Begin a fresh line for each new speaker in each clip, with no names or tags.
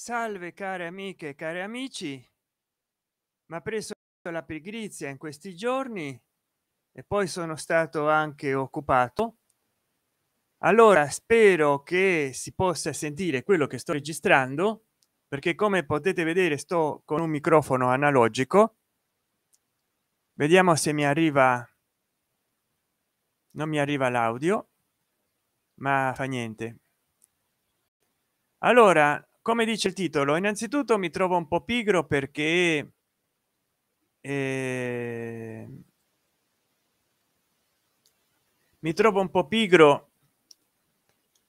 salve care amiche cari amici. Ma preso la pigrizia in questi giorni e poi sono stato anche occupato. Allora spero che si possa sentire quello che sto registrando perché come potete vedere sto con un microfono analogico. Vediamo se mi arriva non mi arriva l'audio ma fa niente. Allora come dice il titolo innanzitutto mi trovo un po pigro perché eh, mi trovo un po pigro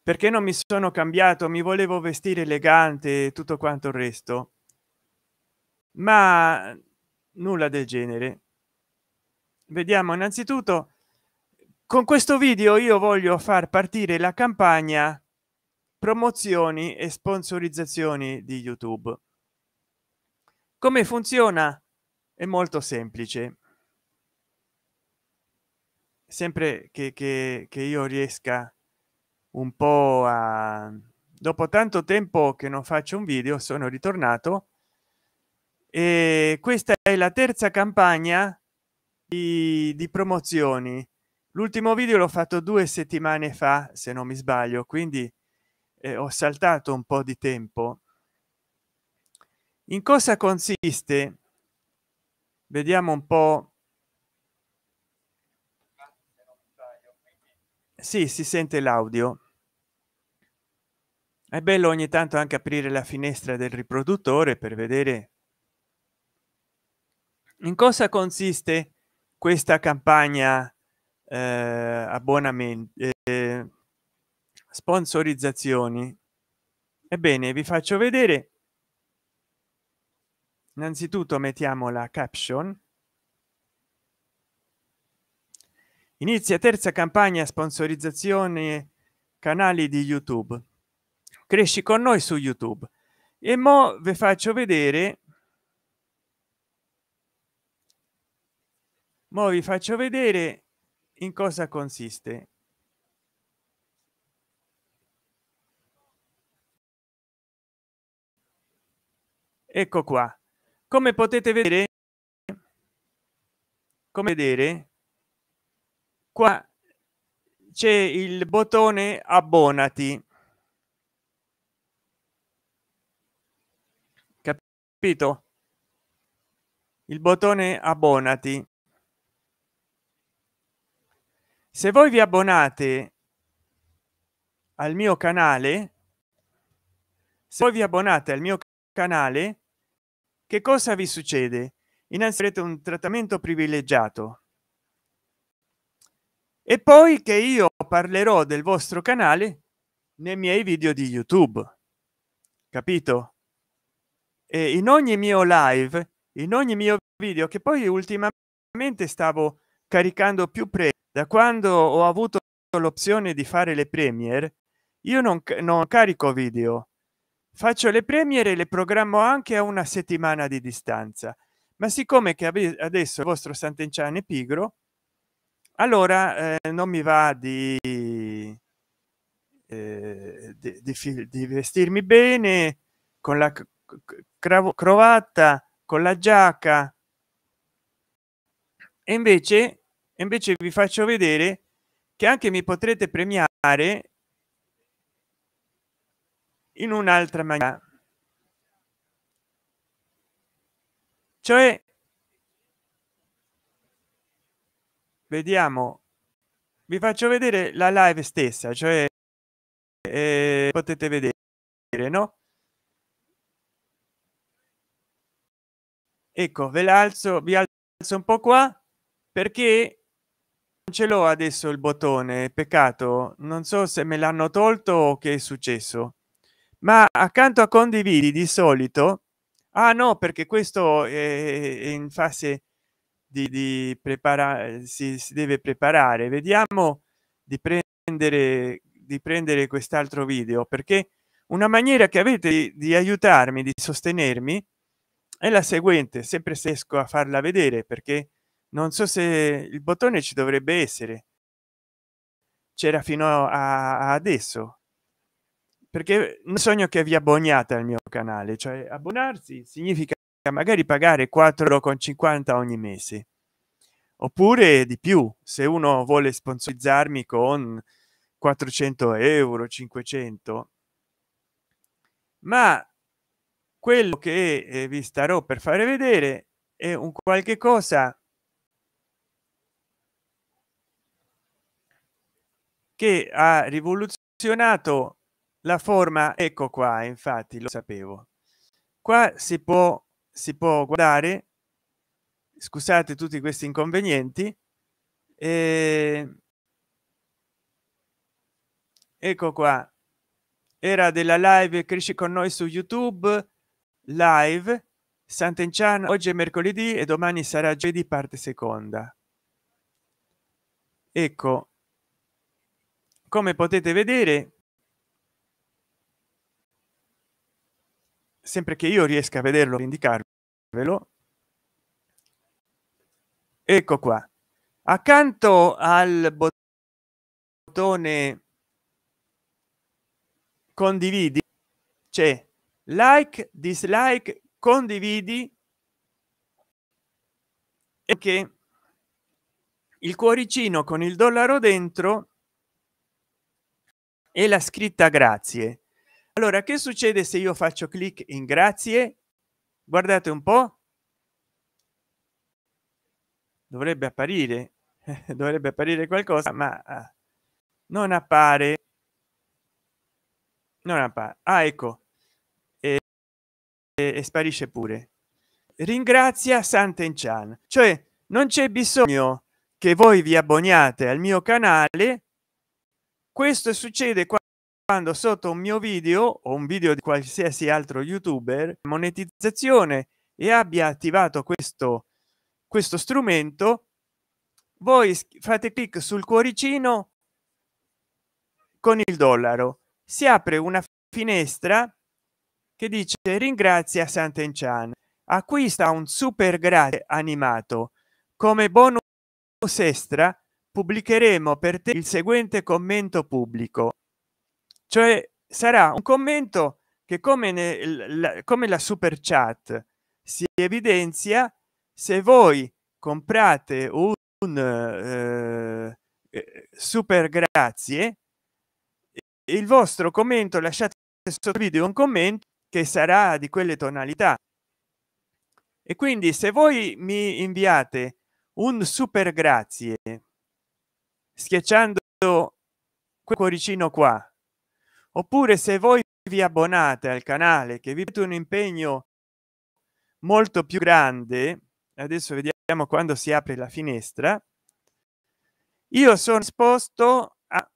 perché non mi sono cambiato mi volevo vestire elegante tutto quanto il resto. Ma nulla del genere. Vediamo innanzitutto con questo video io voglio far partire la campagna promozioni e sponsorizzazioni di youtube. Come funziona? È molto semplice. Sempre che, che, che io riesca un po a dopo tanto tempo che non faccio un video sono ritornato. E questa è la terza campagna di, di promozioni. L'ultimo video l'ho fatto due settimane fa se non mi sbaglio quindi eh, ho saltato un po di tempo. In cosa consiste? Vediamo un po. Sì si sente l'audio. È bello ogni tanto anche aprire la finestra del riproduttore per vedere in cosa consiste questa campagna eh, abbonamento eh, sponsorizzazioni. Ebbene vi faccio vedere. Innanzitutto mettiamo la caption. Inizia terza campagna sponsorizzazione canali di youtube. Cresci con noi su youtube. E mo vi faccio vedere. Mo vi faccio vedere in cosa consiste ecco qua. Come potete vedere come vedere qua c'è il bottone abbonati. Capito? Il bottone abbonati. Se voi vi abbonate al mio canale se voi vi abbonate al mio canale che cosa vi succede? Innanzitutto un trattamento privilegiato. E poi che io parlerò del vostro canale nei miei video di youtube. Capito? E in ogni mio live in ogni mio video che poi ultimamente stavo caricando più pre da quando ho avuto l'opzione di fare le premier io non, non carico video faccio le premiere le programmo anche a una settimana di distanza. Ma siccome che adesso il vostro sant'enciano è pigro allora eh, non mi va di, eh, di, di, di, vestirmi bene con la cravatta con la giacca. E invece invece vi faccio vedere che anche mi potrete premiare in un'altra maniera. Cioè vediamo vi faccio vedere la live stessa cioè eh, potete vedere no? Ecco ve l'alzo vi alzo un po qua perché non ce l'ho adesso il bottone peccato. Non so se me l'hanno tolto o che è successo ma accanto a condividi di solito? Ah no perché questo è in fase di, di preparare si, si deve preparare. Vediamo di prendere di prendere quest'altro video perché una maniera che avete di, di aiutarmi di sostenermi è la seguente sempre se esco a farla vedere perché non so se il bottone ci dovrebbe essere. C'era fino a adesso perché non sogno che vi abboniate al mio canale cioè abbonarsi significa magari pagare 4 con 50 ogni mese. Oppure di più se uno vuole sponsorizzarmi con 400 euro 500 ma quello che eh, vi starò per fare vedere è un qualche cosa che ha rivoluzionato la forma ecco qua infatti lo sapevo. Qua si può si può guardare scusate tutti questi inconvenienti eh, ecco qua era della live cresci con noi su youtube live sant'enchan oggi è mercoledì e domani sarà giovedì parte seconda. Ecco come potete vedere sempre che io riesca a vederlo indicarvelo ecco qua. Accanto al bottone condividi c'è like dislike condividi e che il cuoricino con il dollaro dentro e la scritta grazie allora che succede se io faccio clic in grazie? Guardate un po. Dovrebbe apparire dovrebbe apparire qualcosa ma ah, non appare. Non appare ah, ecco. E, e, e sparisce pure. Ringrazia Sant'Enchan. Cioè non c'è bisogno che voi vi abboniate al mio canale. Questo succede quando sotto un mio video o un video di qualsiasi altro youtuber monetizzazione e abbia attivato questo questo strumento voi fate clic sul cuoricino con il dollaro. Si apre una finestra che dice ringrazia Sant'Enchan acquista un super grazie animato. Come bonus extra pubblicheremo per te il seguente commento pubblico cioè sarà un commento che come nel, come la super chat si evidenzia se voi comprate un eh, eh super grazie il vostro commento lasciate sotto video un commento che sarà di quelle tonalità. E quindi se voi mi inviate un super grazie schiacciando quel cuoricino qua oppure se voi vi abbonate al canale che vi un impegno molto più grande adesso vediamo quando si apre la finestra io sono esposto a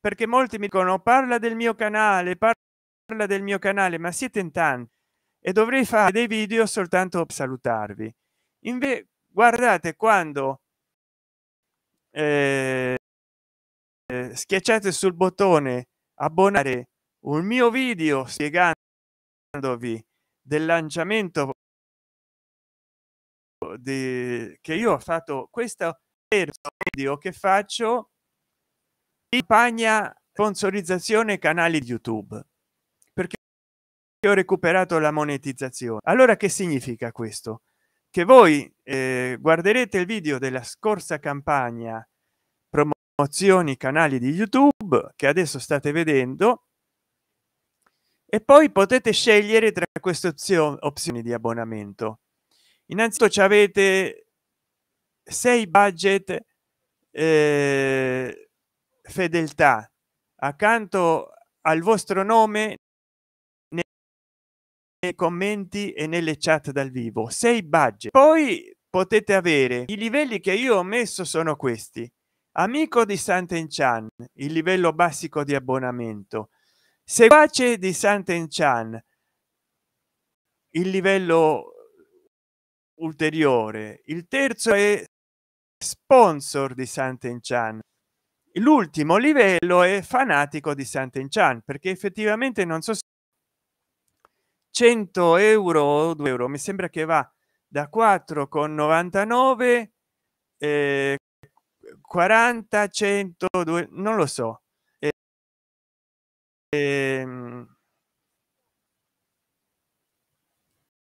perché molti mi dicono parla del mio canale parla del mio canale ma siete in tanti e dovrei fare dei video soltanto per salutarvi. Invece guardate quando eh, schiacciate sul bottone abbonare un mio video spiegandovi del lanciamento di, che io ho fatto questo video che faccio campagna sponsorizzazione canali youtube perché ho recuperato la monetizzazione. Allora che significa questo? Che voi eh, guarderete il video della scorsa campagna promozioni canali di youtube che adesso state vedendo. E poi potete scegliere tra queste opzioni opzioni di abbonamento. Innanzitutto ci avete sei budget eh, fedeltà. Accanto al vostro nome nei commenti e nelle chat dal vivo. Sei budget. Poi potete avere i livelli che io ho messo sono questi amico di Sant'Enchan il livello basico di abbonamento. Seguace di Sant'Enchan il livello ulteriore. Il terzo è sponsor di Sant'Enchan l'ultimo livello è fanatico di Sant'Enchan perché effettivamente non so se 100 euro o 2 euro mi sembra che va da 4 con 99 eh, 40 100 non lo so. Eh, ehm,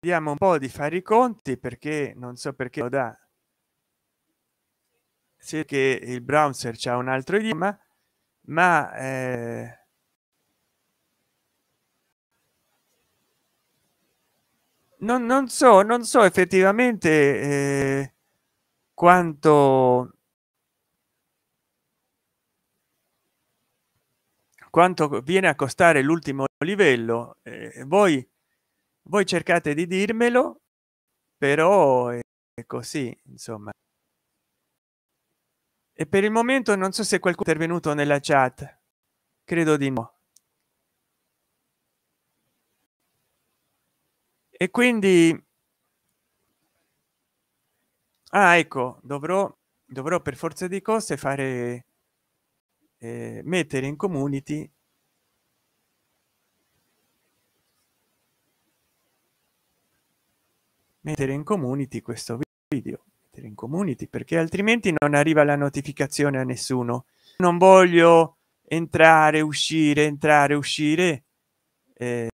vediamo un po di fare i conti perché non so perché lo dà. Sì che il browser c'è un altro idioma ma eh, non, non so non so effettivamente eh, quanto quanto viene a costare l'ultimo livello eh, voi voi cercate di dirmelo però è così insomma. E per il momento non so se qualcuno è intervenuto nella chat. Credo di no. E quindi ah, ecco dovrò dovrò per forza di cose fare eh, mettere in community mettere in community questo video mettere in community perché altrimenti non arriva la notificazione a nessuno. Non voglio entrare uscire entrare uscire eh,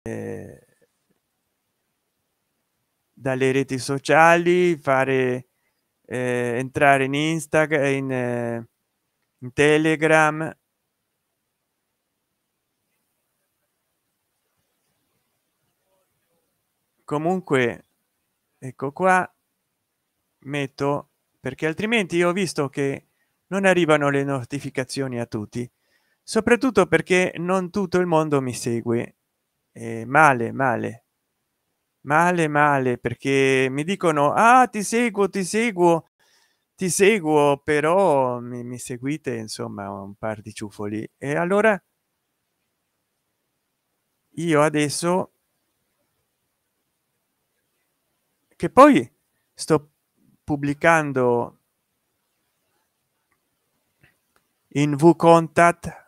dalle reti sociali fare eh, entrare in instagram in, eh, telegram. Comunque ecco qua metto perché altrimenti io ho visto che non arrivano le notificazioni a tutti soprattutto perché non tutto il mondo mi segue. Eh, male male. Male male perché mi dicono ah ti seguo ti seguo ti seguo però mi, mi seguite insomma un par di ciuffoli e allora io adesso che poi sto pubblicando in v contact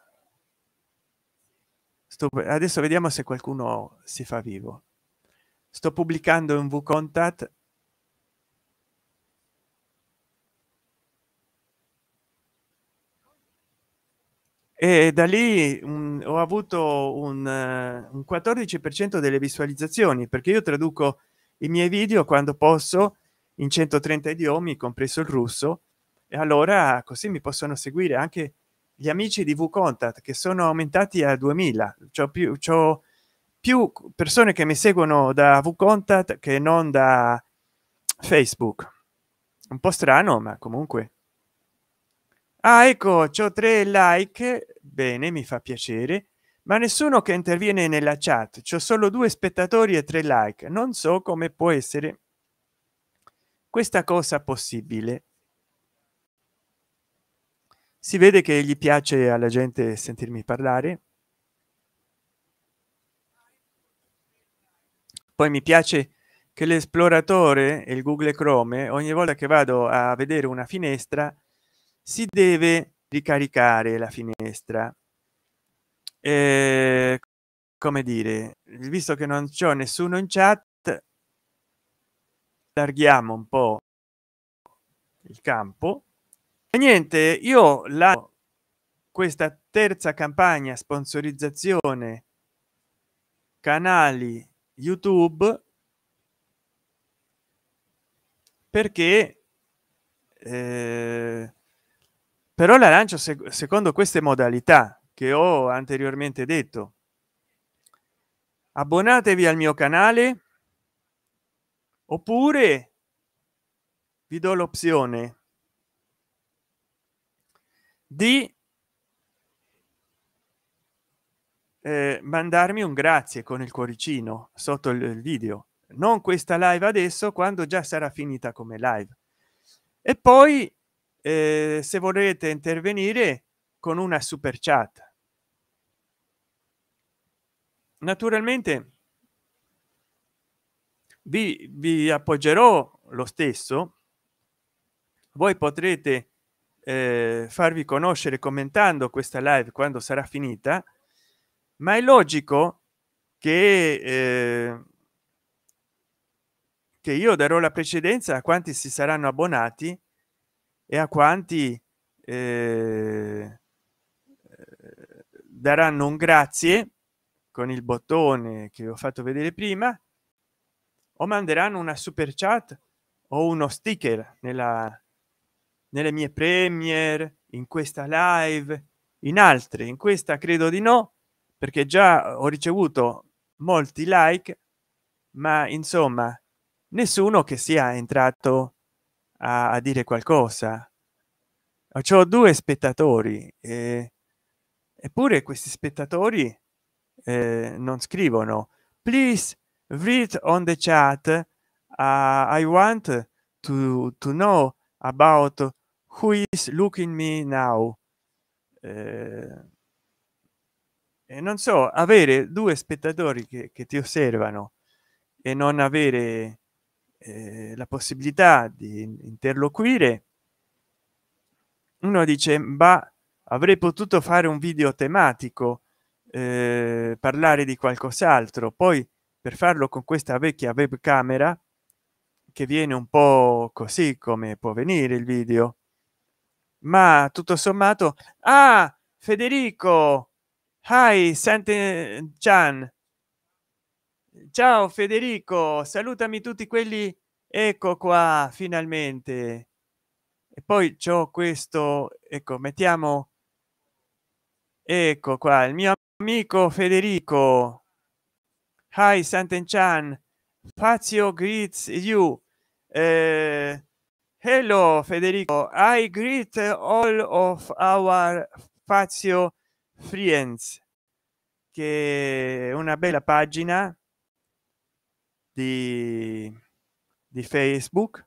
sto adesso vediamo se qualcuno si fa vivo. Sto pubblicando in v e da lì un, ho avuto un, uh, un 14 per cento delle visualizzazioni perché io traduco i miei video quando posso in 130 idiomi compreso il russo e allora così mi possono seguire. Anche gli amici di v contact che sono aumentati a 2000 ciò più ciò più persone che mi seguono da v contact che non da facebook. Un po strano ma comunque ah ecco c'ho tre like. Bene mi fa piacere. Ma nessuno che interviene nella chat. C'è solo due spettatori e tre like. Non so come può essere questa cosa possibile. Si vede che gli piace alla gente sentirmi parlare? Poi mi piace che l'esploratore e il google chrome ogni volta che vado a vedere una finestra si deve ricaricare la finestra. Eh, come dire visto che non c'è nessuno in chat allarghiamo un po il campo. E niente io la questa terza campagna sponsorizzazione canali youtube perché eh, però la lancio sec secondo queste modalità che ho anteriormente detto abbonatevi al mio canale oppure vi do l'opzione di eh, mandarmi un grazie con il cuoricino sotto il video. Non questa live adesso quando già sarà finita come live. E poi eh, se vorrete intervenire con una super chat. Naturalmente vi, vi appoggerò lo stesso. Voi potrete eh, farvi conoscere commentando questa live quando sarà finita ma è logico che eh, che io darò la precedenza a quanti si saranno abbonati e a quanti eh, daranno un grazie con il bottone che ho fatto vedere prima o manderanno una super chat o uno sticker nella nelle mie premier in questa live in altre in questa credo di no perché già ho ricevuto molti like ma insomma nessuno che sia entrato a, a dire qualcosa. Ho due spettatori eh, eppure questi spettatori eh, non scrivono. Please read on the chat. Uh, i want to to know about who is looking me now. Eh, e non so avere due spettatori che, che ti osservano e non avere eh, la possibilità di interloquire uno dice bah avrei potuto fare un video tematico eh, parlare di qualcos'altro poi per farlo con questa vecchia webcamera che viene un po così come può venire il video ma tutto sommato ah federico hi sante chan ciao federico salutami tutti quelli ecco qua finalmente. E poi c'ho questo ecco mettiamo ecco qua il mio amico federico. Hi santen chan. Fazio greets you. Eh, hello federico. I greet all of our fazio friends che è una bella pagina di, di facebook.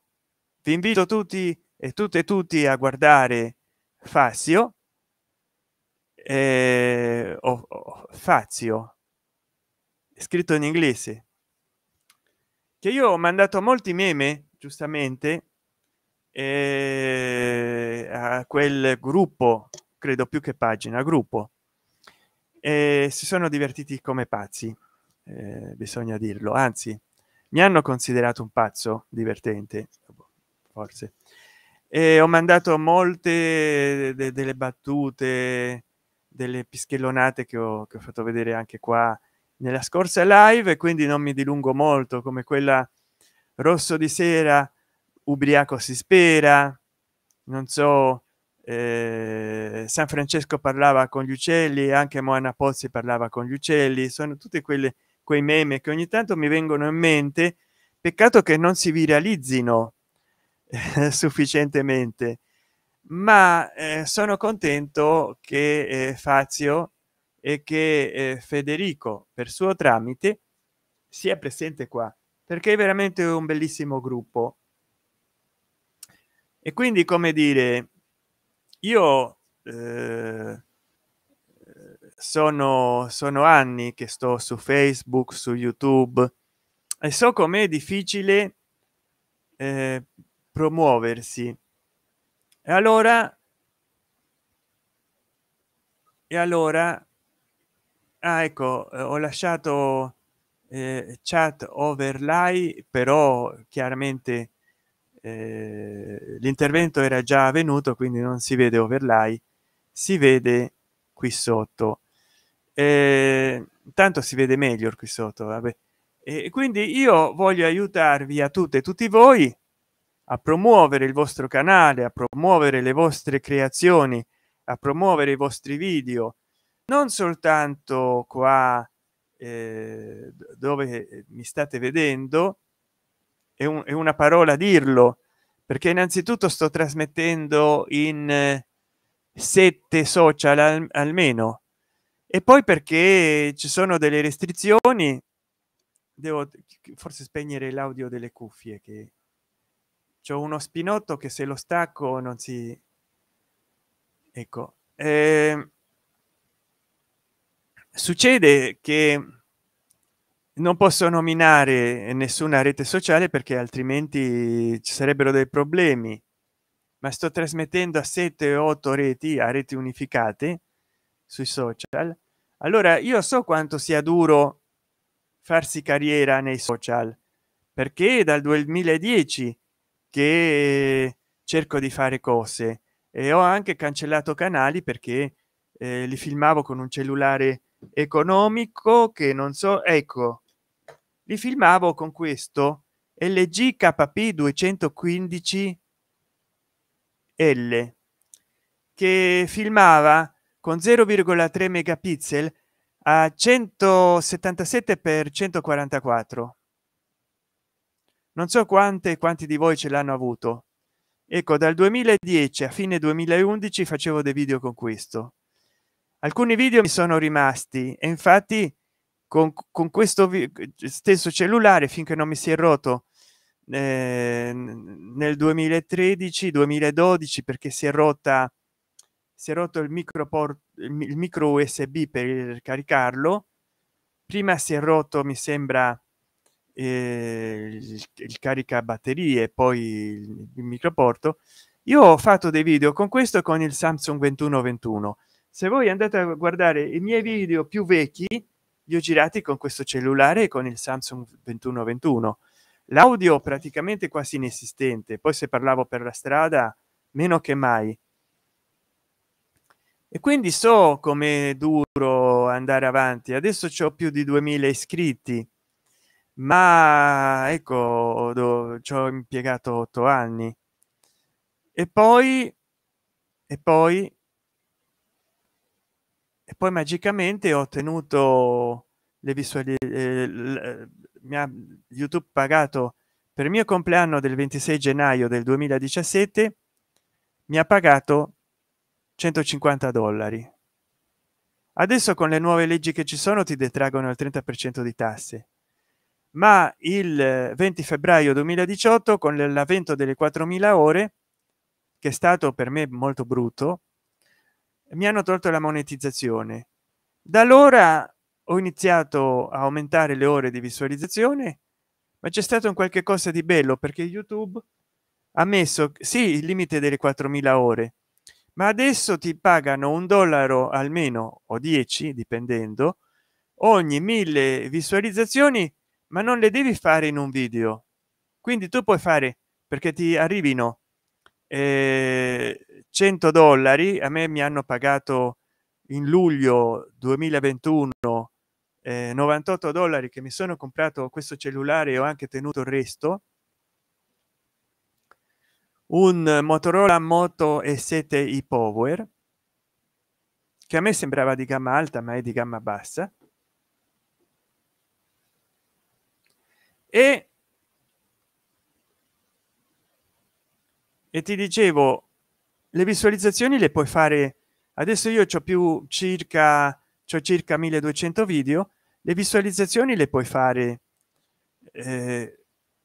Vi invito tutti e tutte e tutti a guardare fazio. Eh, o, o fazio. Scritto in inglese. Che io ho mandato molti meme giustamente eh, a quel gruppo credo più che pagina gruppo. E si sono divertiti come pazzi eh, bisogna dirlo. Anzi mi hanno considerato un pazzo divertente forse. E ho mandato molte de delle battute delle pischellonate che ho, che ho fatto vedere anche qua nella scorsa live e quindi non mi dilungo molto come quella rosso di sera ubriaco si spera non so eh, san francesco parlava con gli uccelli anche moana pozzi parlava con gli uccelli sono tutte quelle quei meme che ogni tanto mi vengono in mente peccato che non si viralizzino eh, sufficientemente. Ma eh, sono contento che eh, fazio e che eh, federico per suo tramite sia presente qua perché è veramente un bellissimo gruppo. E quindi come dire io eh, sono sono anni che sto su facebook su youtube e so com'è difficile eh, promuoversi. E allora e allora ah, ecco ho lasciato eh, chat overlay però chiaramente eh, l'intervento era già avvenuto quindi non si vede overlay si vede qui sotto eh, tanto si vede meglio qui sotto vabbè. E quindi io voglio aiutarvi a tutte e tutti voi a promuovere il vostro canale a promuovere le vostre creazioni a promuovere i vostri video non soltanto qua eh, dove mi state vedendo è, un, è una parola dirlo perché innanzitutto sto trasmettendo in eh, sette social al, almeno e poi perché ci sono delle restrizioni devo forse spegnere l'audio delle cuffie che c'è uno spinotto che se lo stacco non si ecco eh, succede che non posso nominare nessuna rete sociale perché altrimenti ci sarebbero dei problemi ma sto trasmettendo a 7 o 8 reti a reti unificate sui social allora io so quanto sia duro farsi carriera nei social perché dal 2010 che cerco di fare cose e ho anche cancellato canali perché eh, li filmavo con un cellulare economico che non so ecco li filmavo con questo lg kp 215 l che filmava con 0,3 megapixel a 177 per 144 non so quante quanti di voi ce l'hanno avuto. Ecco dal 2010 a fine 2011 facevo dei video con questo. Alcuni video mi sono rimasti e infatti con, con questo stesso cellulare finché non mi si è rotto eh, nel 2013 2012 perché si è rotta si è rotto il micro port il micro usb per caricarlo. Prima si è rotto mi sembra eh, il, il carica batterie poi il, il microporto. Io ho fatto dei video con questo con il samsung 21 21 se voi andate a guardare i miei video più vecchi li ho girati con questo cellulare con il samsung 21 21 l'audio praticamente quasi inesistente poi se parlavo per la strada meno che mai e quindi so come duro andare avanti. Adesso c'ho più di 2000 iscritti ma ecco ci ho impiegato otto anni. E poi e poi e poi magicamente ho ottenuto le visuali eh, ha youtube pagato per il mio compleanno del 26 gennaio del 2017 mi ha pagato 150 dollari. Adesso con le nuove leggi che ci sono ti detraggono il 30 per cento di tasse. Ma il 20 febbraio 2018 con l'avvento delle 4000 ore che è stato per me molto brutto mi hanno tolto la monetizzazione. Da allora ho iniziato a aumentare le ore di visualizzazione ma c'è stato un qualche cosa di bello perché youtube ha messo sì il limite delle 4000 ore ma adesso ti pagano un dollaro almeno o 10 dipendendo ogni mille visualizzazioni ma non le devi fare in un video. Quindi tu puoi fare perché ti arrivino eh, 100 dollari a me mi hanno pagato in luglio 2021 eh, 98 dollari che mi sono comprato questo cellulare e ho anche tenuto il resto un motorola moto e 7 i power che a me sembrava di gamma alta ma è di gamma bassa. E e ti dicevo le visualizzazioni le puoi fare adesso io ho più circa cioè circa 1200 video le visualizzazioni le puoi fare eh,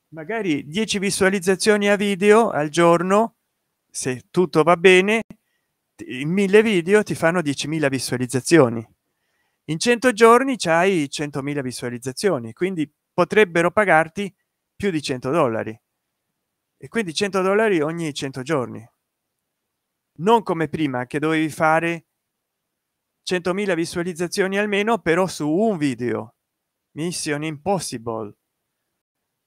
magari 10 visualizzazioni a video al giorno se tutto va bene in mille video ti fanno 10.000 visualizzazioni. In 100 giorni c'hai 100.000 visualizzazioni quindi potrebbero pagarti più di 100 dollari. E quindi 100 dollari ogni 100 giorni. Non come prima che dovevi fare 100.000 visualizzazioni almeno però su un video. Mission impossible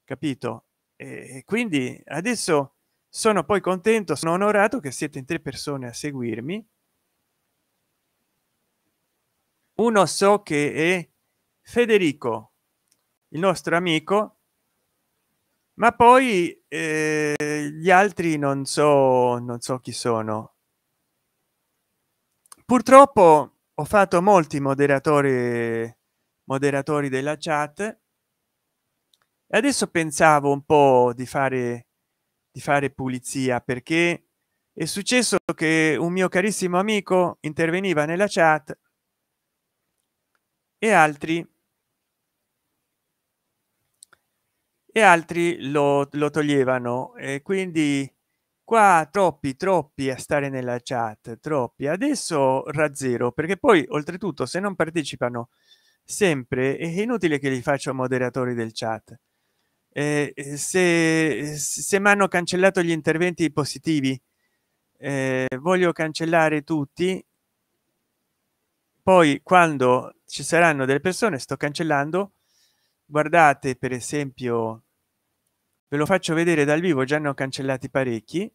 capito? E quindi adesso sono poi contento sono onorato che siete in tre persone a seguirmi. Uno so che è federico il nostro amico ma poi eh, gli altri non so non so chi sono. Purtroppo ho fatto molti moderatori moderatori della chat e adesso pensavo un po di fare di fare pulizia perché è successo che un mio carissimo amico interveniva nella chat e altri e altri lo, lo toglievano. E quindi qua troppi troppi a stare nella chat troppi. Adesso razzero perché poi oltretutto se non partecipano sempre è inutile che li faccio moderatori del chat eh, se se mi hanno cancellato gli interventi positivi eh, voglio cancellare tutti. Poi quando ci saranno delle persone sto cancellando. Guardate per esempio ve lo faccio vedere dal vivo già ne ho cancellati parecchi.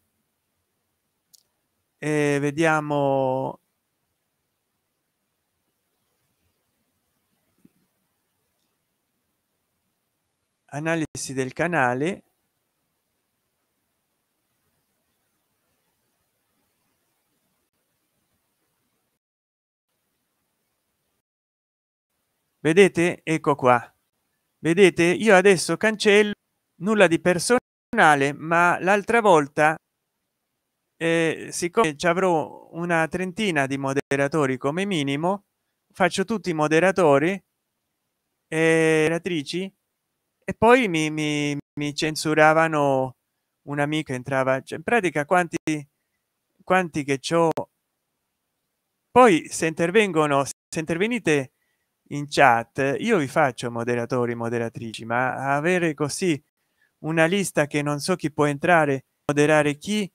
E vediamo analisi del canale vedete? Ecco qua. Vedete? Io adesso cancello nulla di personale ma l'altra volta eh, siccome ci avrò una trentina di moderatori come minimo faccio tutti i moderatori e relatrici e poi mi, mi, mi censuravano un amico entrava cioè, in pratica quanti quanti che ciò poi se intervengono se intervenite in chat io vi faccio moderatori moderatrici ma avere così una lista che non so chi può entrare moderare chi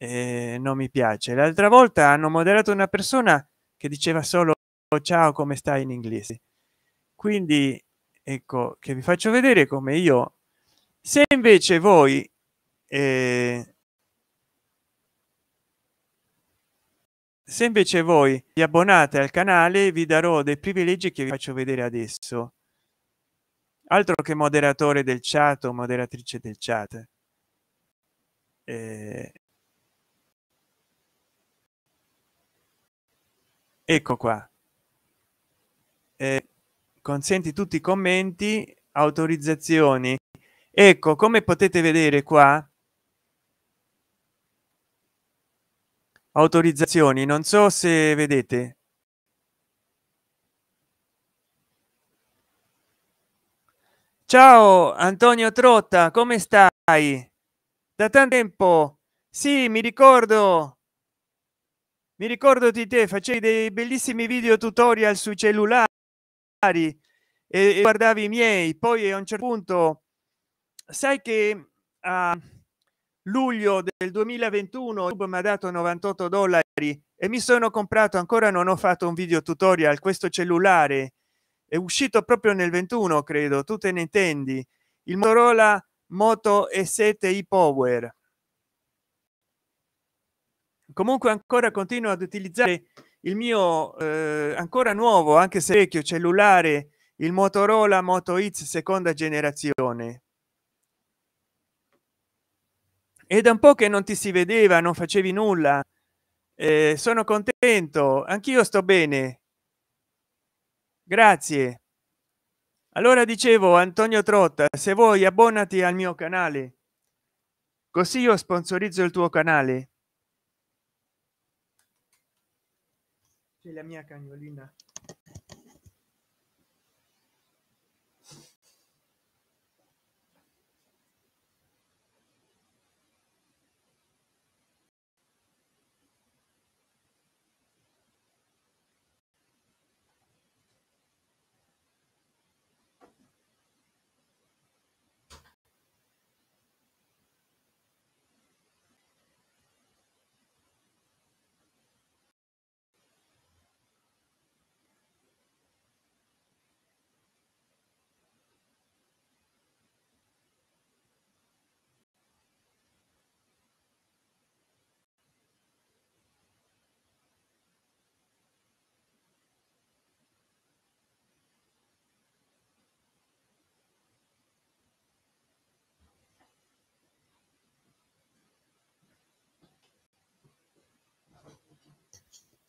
eh, non mi piace. L'altra volta hanno moderato una persona che diceva solo ciao come stai? in inglese. Quindi ecco che vi faccio vedere come io se invece voi eh, se invece voi vi abbonate al canale vi darò dei privilegi che vi faccio vedere adesso. Altro che moderatore del chat o moderatrice del chat. Eh, ecco qua. Eh, consenti tutti i commenti autorizzazioni. Ecco come potete vedere qua autorizzazioni non so se vedete. Ciao antonio trotta come stai? Da tanto tempo. Sì mi ricordo. Mi ricordo di te facevi dei bellissimi video tutorial sui cellulari e, e guardavi i miei poi a un certo punto sai che a luglio del 2021 mi ha dato 98 dollari e mi sono comprato ancora non ho fatto un video tutorial questo cellulare. È uscito proprio nel 21 credo tu te ne intendi il motorola moto e 7 i power comunque ancora continuo ad utilizzare il mio eh, ancora nuovo anche se vecchio cellulare il motorola moto x seconda generazione. E da un po che non ti si vedeva non facevi nulla eh, sono contento anch'io sto bene. Grazie. Allora dicevo antonio trotta se vuoi abbonati al mio canale. Così io sponsorizzo il tuo canale c'è la mia cagnolina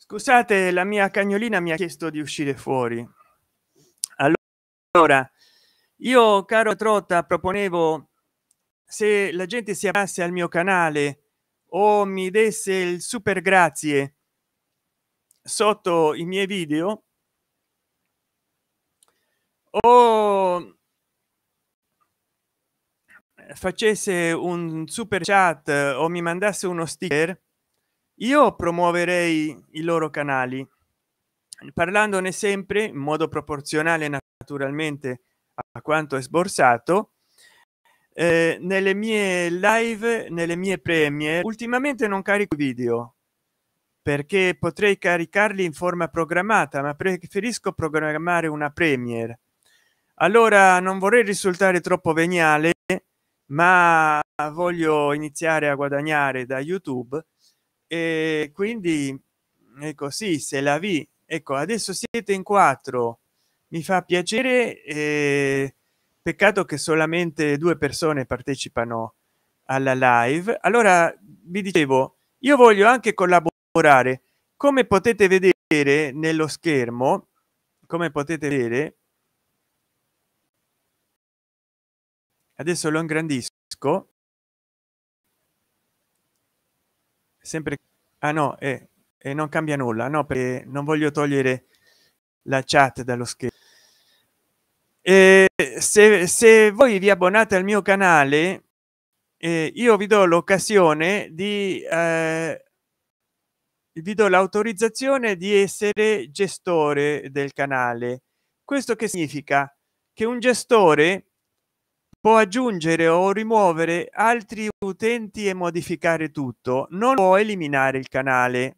scusate la mia cagnolina mi ha chiesto di uscire fuori. Allora io caro trotta proponevo se la gente si abbasse al mio canale o mi desse il super grazie sotto i miei video o facesse un super chat o mi mandasse uno sticker io promuoverei i loro canali parlandone sempre in modo proporzionale naturalmente a quanto è sborsato eh, nelle mie live nelle mie premiere. Ultimamente non carico video perché potrei caricarli in forma programmata ma preferisco programmare una premiere. Allora non vorrei risultare troppo veniale ma voglio iniziare a guadagnare da youtube e quindi è così se la vi ecco adesso siete in quattro mi fa piacere eh, peccato che solamente due persone partecipano alla live. Allora vi dicevo io voglio anche collaborare. Come potete vedere nello schermo come potete vedere adesso lo ingrandisco sempre ah no e eh, eh, non cambia nulla no perché non voglio togliere la chat dallo schermo. E se, se voi vi abbonate al mio canale eh, io vi do l'occasione di eh, vi do l'autorizzazione di essere gestore del canale. Questo che significa? Che un gestore può aggiungere o rimuovere altri utenti e modificare tutto non può eliminare il canale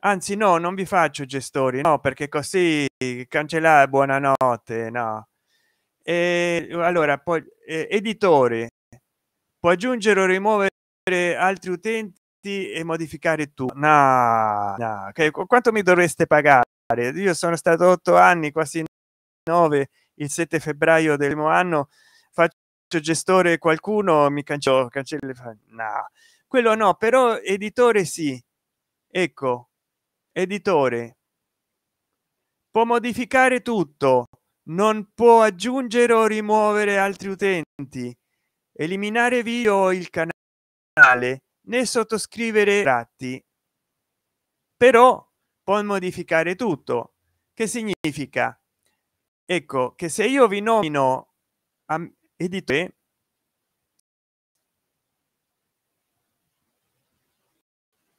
anzi no non vi faccio gestori no perché così cancellare buonanotte no e allora poi eh, editore può aggiungere o rimuovere altri utenti e modificare tu no, no. che quanto mi dovreste pagare io sono stato otto anni quasi nove il 7 febbraio del primo anno faccio gestore qualcuno mi cancello cancelli no quello no però editore sì. Ecco editore. Può modificare tutto non può aggiungere o rimuovere altri utenti. Eliminare video il canale né sottoscrivere tratti però può modificare tutto. Che significa ecco che se io vi nomino editore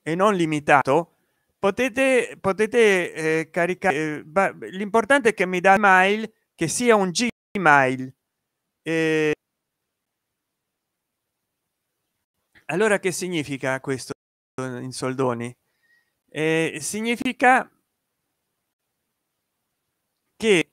e non limitato potete potete eh, caricare eh, l'importante è che mi dà mail che sia un gmail. Eh, allora che significa questo in soldoni? Eh, significa che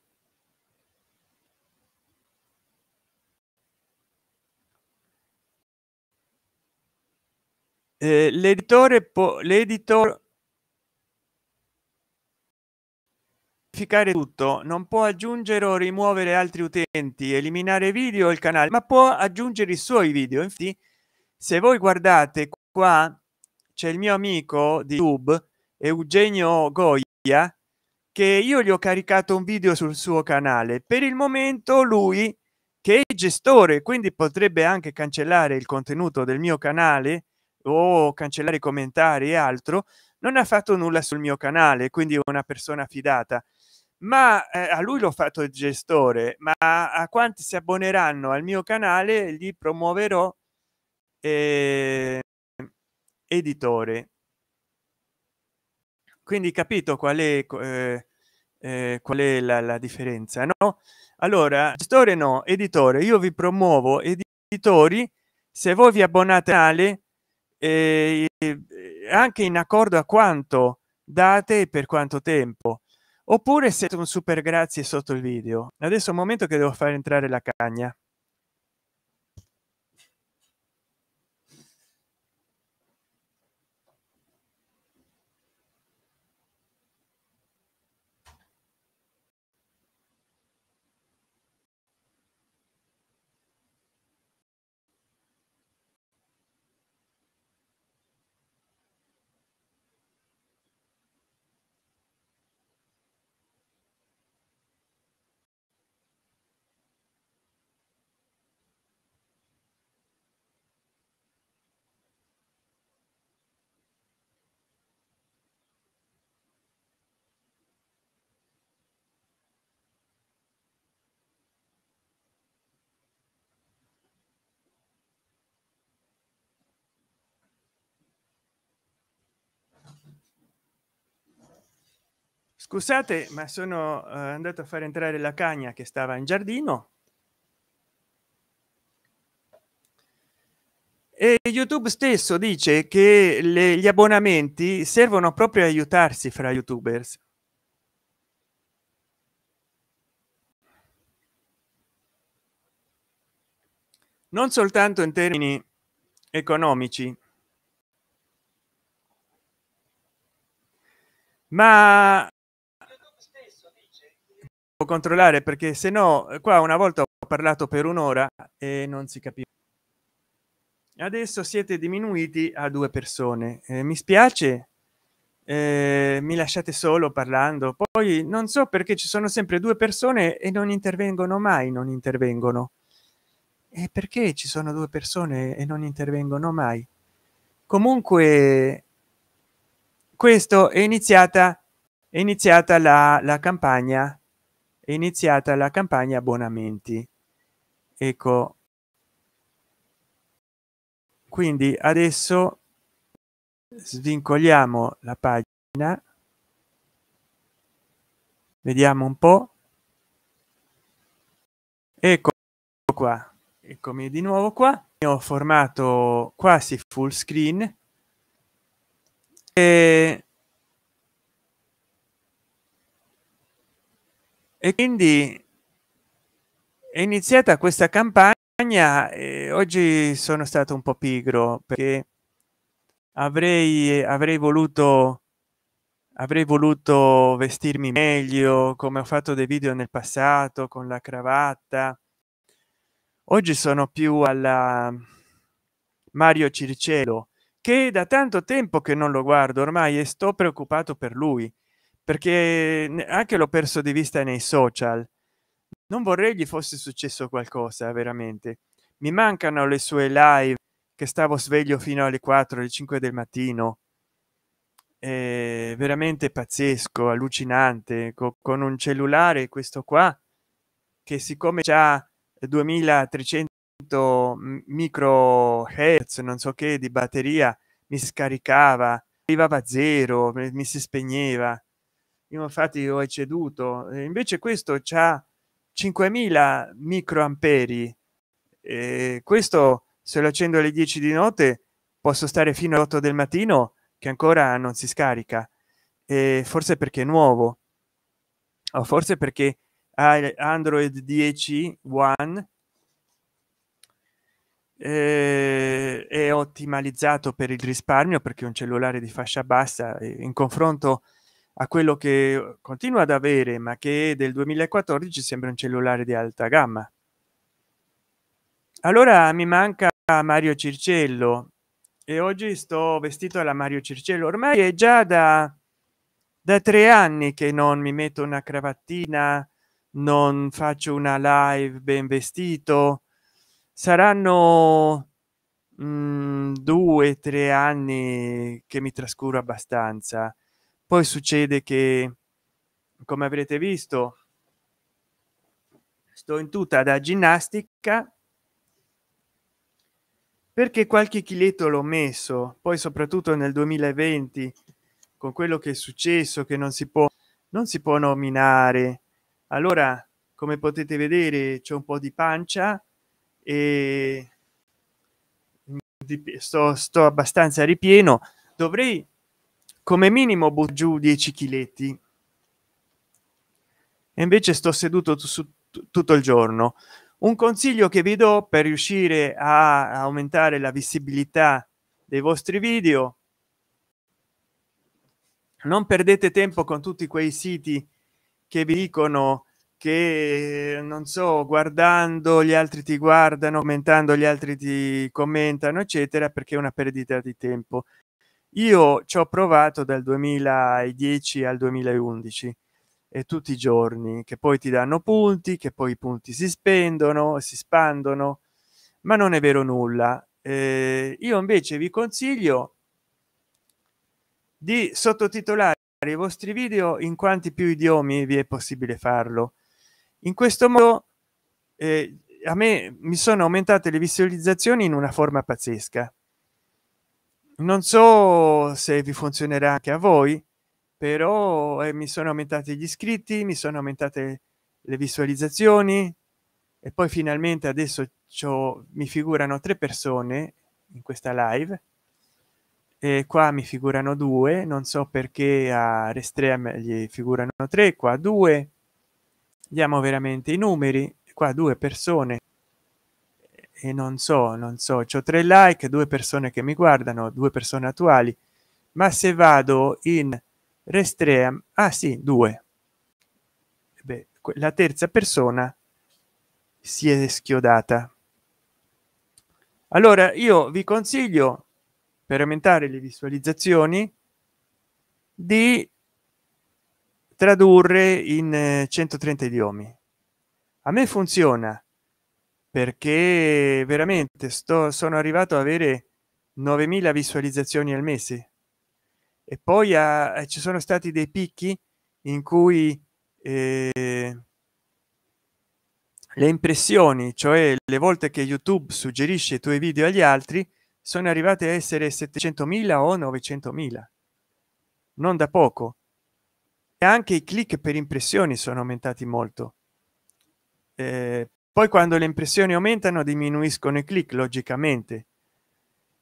eh, l'editore può l'editor modificare tutto non può aggiungere o rimuovere altri utenti eliminare video il canale ma può aggiungere i suoi video. Infatti se voi guardate qua c'è il mio amico di youtube eugenio goya che io gli ho caricato un video sul suo canale. Per il momento lui che è gestore quindi potrebbe anche cancellare il contenuto del mio canale o cancellare commentari e altro non ha fatto nulla sul mio canale quindi una persona fidata. Ma eh, a lui l'ho fatto il gestore ma a quanti si abboneranno al mio canale gli promuoverò eh, editore. Quindi capito qual è eh, eh, qual è la, la differenza no? Allora gestore no editore io vi promuovo editori se voi vi abbonate alle eh, anche in accordo a quanto date per quanto tempo. Oppure siete un super grazie sotto il video. Adesso un momento che devo fare entrare la cagna scusate ma sono uh, andato a fare entrare la cagna che stava in giardino. E youtube stesso dice che le, gli abbonamenti servono proprio a aiutarsi fra youtubers. Non soltanto in termini economici ma controllare perché se no qua una volta ho parlato per un'ora e non si capiva. Adesso siete diminuiti a due persone. Eh, mi spiace eh, mi lasciate solo parlando. Poi non so perché ci sono sempre due persone e non intervengono mai non intervengono. E perché ci sono due persone e non intervengono mai? Comunque questo è iniziata è iniziata la, la campagna è iniziata la campagna abbonamenti. Ecco. Quindi adesso svincoliamo la pagina. Vediamo un po. Ecco qua. Eccomi di nuovo qua. Ho formato quasi full screen. E, e quindi è iniziata questa campagna e oggi sono stato un po pigro perché avrei avrei voluto avrei voluto vestirmi meglio come ho fatto dei video nel passato con la cravatta. Oggi sono più alla mario circelo che da tanto tempo che non lo guardo ormai e sto preoccupato per lui perché anche l'ho perso di vista nei social. Non vorrei gli fosse successo qualcosa veramente. Mi mancano le sue live che stavo sveglio fino alle 4 alle 5 del mattino. È veramente pazzesco allucinante con un cellulare questo qua che siccome già 2300 micro hertz non so che di batteria mi scaricava arrivava a zero mi si spegneva infatti ho ecceduto. Invece questo c'ha 5000 microamperi. E questo se lo accendo alle 10 di notte posso stare fino alle 8 del mattino che ancora non si scarica. E forse perché è nuovo. O forse perché android 10 one. È ottimalizzato per il risparmio perché un cellulare di fascia bassa in confronto a quello che continua ad avere ma che del 2014 sembra un cellulare di alta gamma. Allora mi manca mario circello e oggi sto vestito alla mario circello. Ormai è già da da tre anni che non mi metto una cravattina non faccio una live ben vestito. Saranno mh, due tre anni che mi trascuro abbastanza poi succede che come avrete visto sto in tutta da ginnastica perché qualche chiletto l'ho messo. Poi soprattutto nel 2020 con quello che è successo che non si può non si può nominare. Allora come potete vedere c'è un po di pancia e sto, sto abbastanza ripieno. Dovrei come minimo buttare giù 10 chiletti e invece sto seduto su tutto il giorno. Un consiglio che vi do per riuscire a aumentare la visibilità dei vostri video. Non perdete tempo con tutti quei siti che vi dicono che non so guardando gli altri ti guardano commentando gli altri ti commentano eccetera perché è una perdita di tempo io ci ho provato dal 2010 al 2011 e tutti i giorni che poi ti danno punti che poi i punti si spendono si spandono ma non è vero nulla. Eh, io invece vi consiglio di sottotitolare i vostri video in quanti più idiomi vi è possibile farlo. In questo modo eh, a me mi sono aumentate le visualizzazioni in una forma pazzesca non so se vi funzionerà anche a voi però eh, mi sono aumentati gli iscritti mi sono aumentate le visualizzazioni e poi finalmente adesso mi figurano tre persone in questa live e qua mi figurano due non so perché a restream gli figurano tre qua due. Diamo veramente i numeri qua due persone e non so non so c'ho tre like due persone che mi guardano due persone attuali ma se vado in restream ah sì due. Beh, la terza persona si è schiodata. Allora io vi consiglio per aumentare le visualizzazioni di tradurre in 130 eh, idiomi. A me funziona perché veramente sto sono arrivato a avere 9000 visualizzazioni al mese. E poi a, ci sono stati dei picchi in cui eh, le impressioni cioè le volte che youtube suggerisce i tuoi video agli altri sono arrivate a essere 700.000 o 900.000 non da poco. E anche i click per impressioni sono aumentati molto. Eh, poi quando le impressioni aumentano diminuiscono i click logicamente.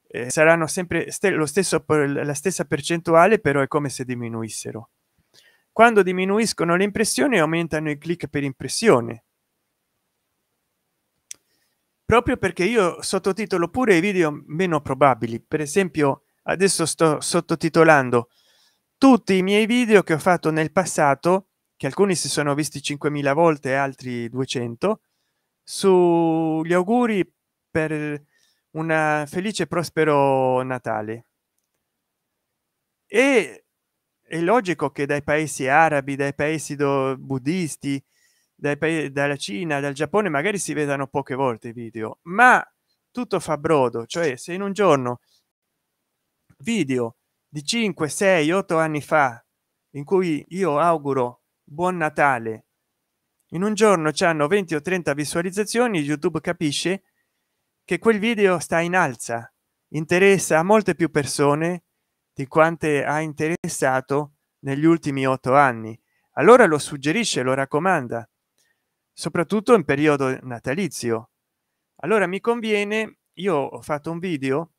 Eh, saranno sempre st lo stesso la stessa percentuale però è come se diminuissero. Quando diminuiscono le impressioni aumentano i click per impressione. Proprio perché io sottotitolo pure i video meno probabili. Per esempio adesso sto sottotitolando tutti i miei video che ho fatto nel passato che alcuni si sono visti 5000 volte altri 200 sugli auguri per un felice e prospero natale. E è logico che dai paesi arabi dai paesi buddisti dai paesi dalla cina dal giappone magari si vedano poche volte i video ma tutto fa brodo cioè se in un giorno video di 5 6 8 anni fa in cui io auguro buon natale in un giorno ci hanno 20 o 30 visualizzazioni youtube capisce che quel video sta in alza interessa a molte più persone di quante ha interessato negli ultimi otto anni. Allora lo suggerisce lo raccomanda soprattutto in periodo natalizio. Allora mi conviene io ho fatto un video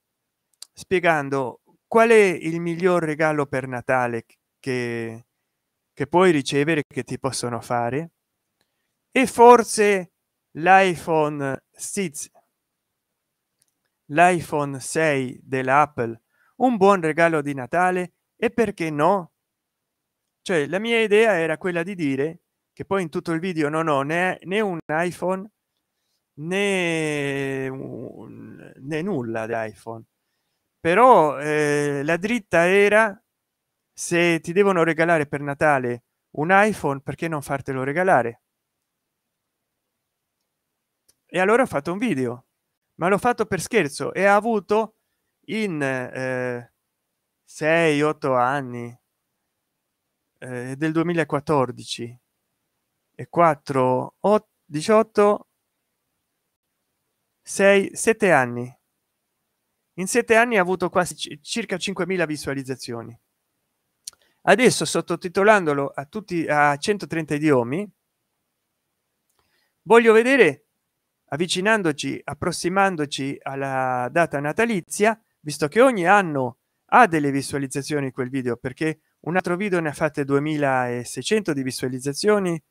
spiegando qual è il miglior regalo per natale che che puoi ricevere che ti possono fare e forse l'iphone 6 l'iphone 6 dell'apple un buon regalo di natale e perché no? Cioè la mia idea era quella di dire che poi in tutto il video non ho né, né un iphone né, un, né nulla di iphone. Però eh, la dritta era se ti devono regalare per natale un iphone perché non fartelo regalare e allora ho fatto un video. Ma l'ho fatto per scherzo e ha avuto in eh, 6 8 anni eh, del 2014 e 4 8, 18 6 7 anni. In sette anni ha avuto quasi circa 5.000 visualizzazioni. Adesso sottotitolandolo a tutti a 130 idiomi voglio vedere avvicinandoci approssimandoci alla data natalizia visto che ogni anno ha delle visualizzazioni quel video perché un altro video ne ha fatte 2600 di visualizzazioni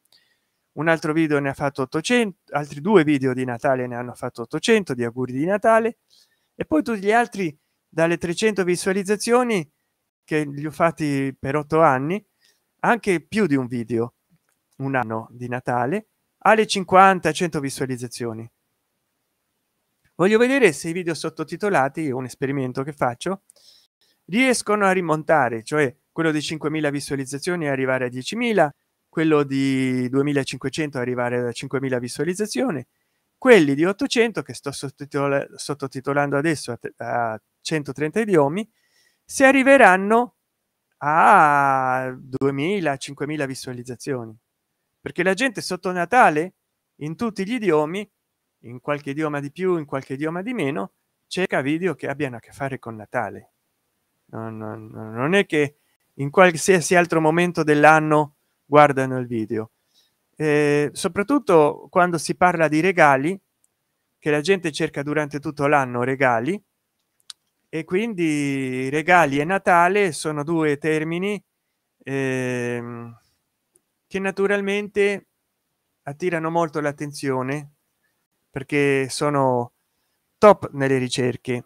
un altro video ne ha fatto 800 altri due video di natale ne hanno fatto 800 di auguri di natale e poi tutti gli altri dalle 300 visualizzazioni che li ho fatti per otto anni anche più di un video un anno di natale alle 50 100 visualizzazioni. Voglio vedere se i video sottotitolati un esperimento che faccio riescono a rimontare cioè quello di 5000 visualizzazioni arrivare a 10.000 quello di 2500 arrivare a 5000 visualizzazioni quelli di 800 che sto sottotitolando adesso a 130 idiomi si arriveranno a 2000 5000 visualizzazioni perché la gente sotto natale in tutti gli idiomi in qualche idioma di più in qualche idioma di meno cerca video che abbiano a che fare con natale. Non, non, non è che in qualsiasi altro momento dell'anno guardano il video. Eh, soprattutto quando si parla di regali che la gente cerca durante tutto l'anno regali e quindi regali e natale sono due termini eh, che naturalmente attirano molto l'attenzione perché sono top nelle ricerche.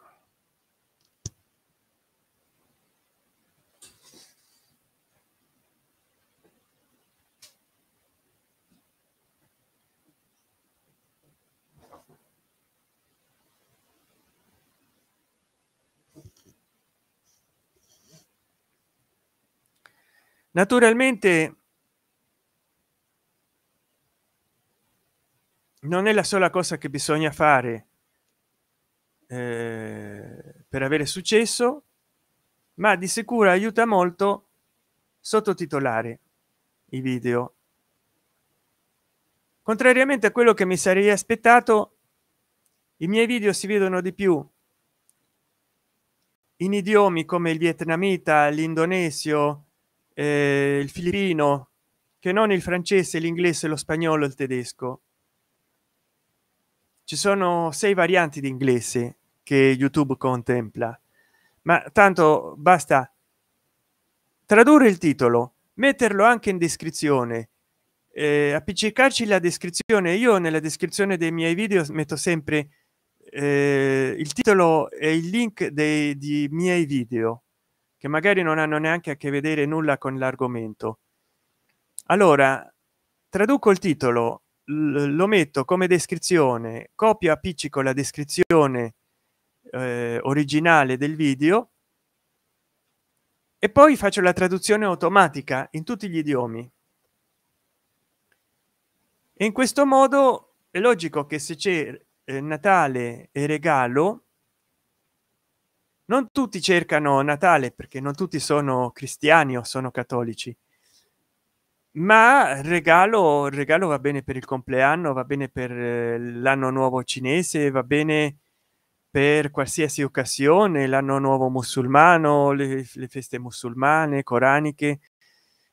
Naturalmente non è la sola cosa che bisogna fare eh, per avere successo ma di sicuro aiuta molto sottotitolare i video. Contrariamente a quello che mi sarei aspettato i miei video si vedono di più in idiomi come il vietnamita l'indonesio eh, il filippino che non il francese l'inglese lo spagnolo il tedesco ci sono sei varianti di inglese che youtube contempla ma tanto basta tradurre il titolo metterlo anche in descrizione eh, appiccicarci la descrizione. Io nella descrizione dei miei video metto sempre eh, il titolo e il link dei di miei video che magari non hanno neanche a che vedere nulla con l'argomento. Allora traduco il titolo lo metto come descrizione copio appiccico la descrizione eh, originale del video e poi faccio la traduzione automatica in tutti gli idiomi. In questo modo è logico che se c'è eh, natale e regalo non tutti cercano natale perché non tutti sono cristiani o sono cattolici ma regalo regalo va bene per il compleanno va bene per eh, l'anno nuovo cinese va bene per qualsiasi occasione l'anno nuovo musulmano le, le feste musulmane coraniche.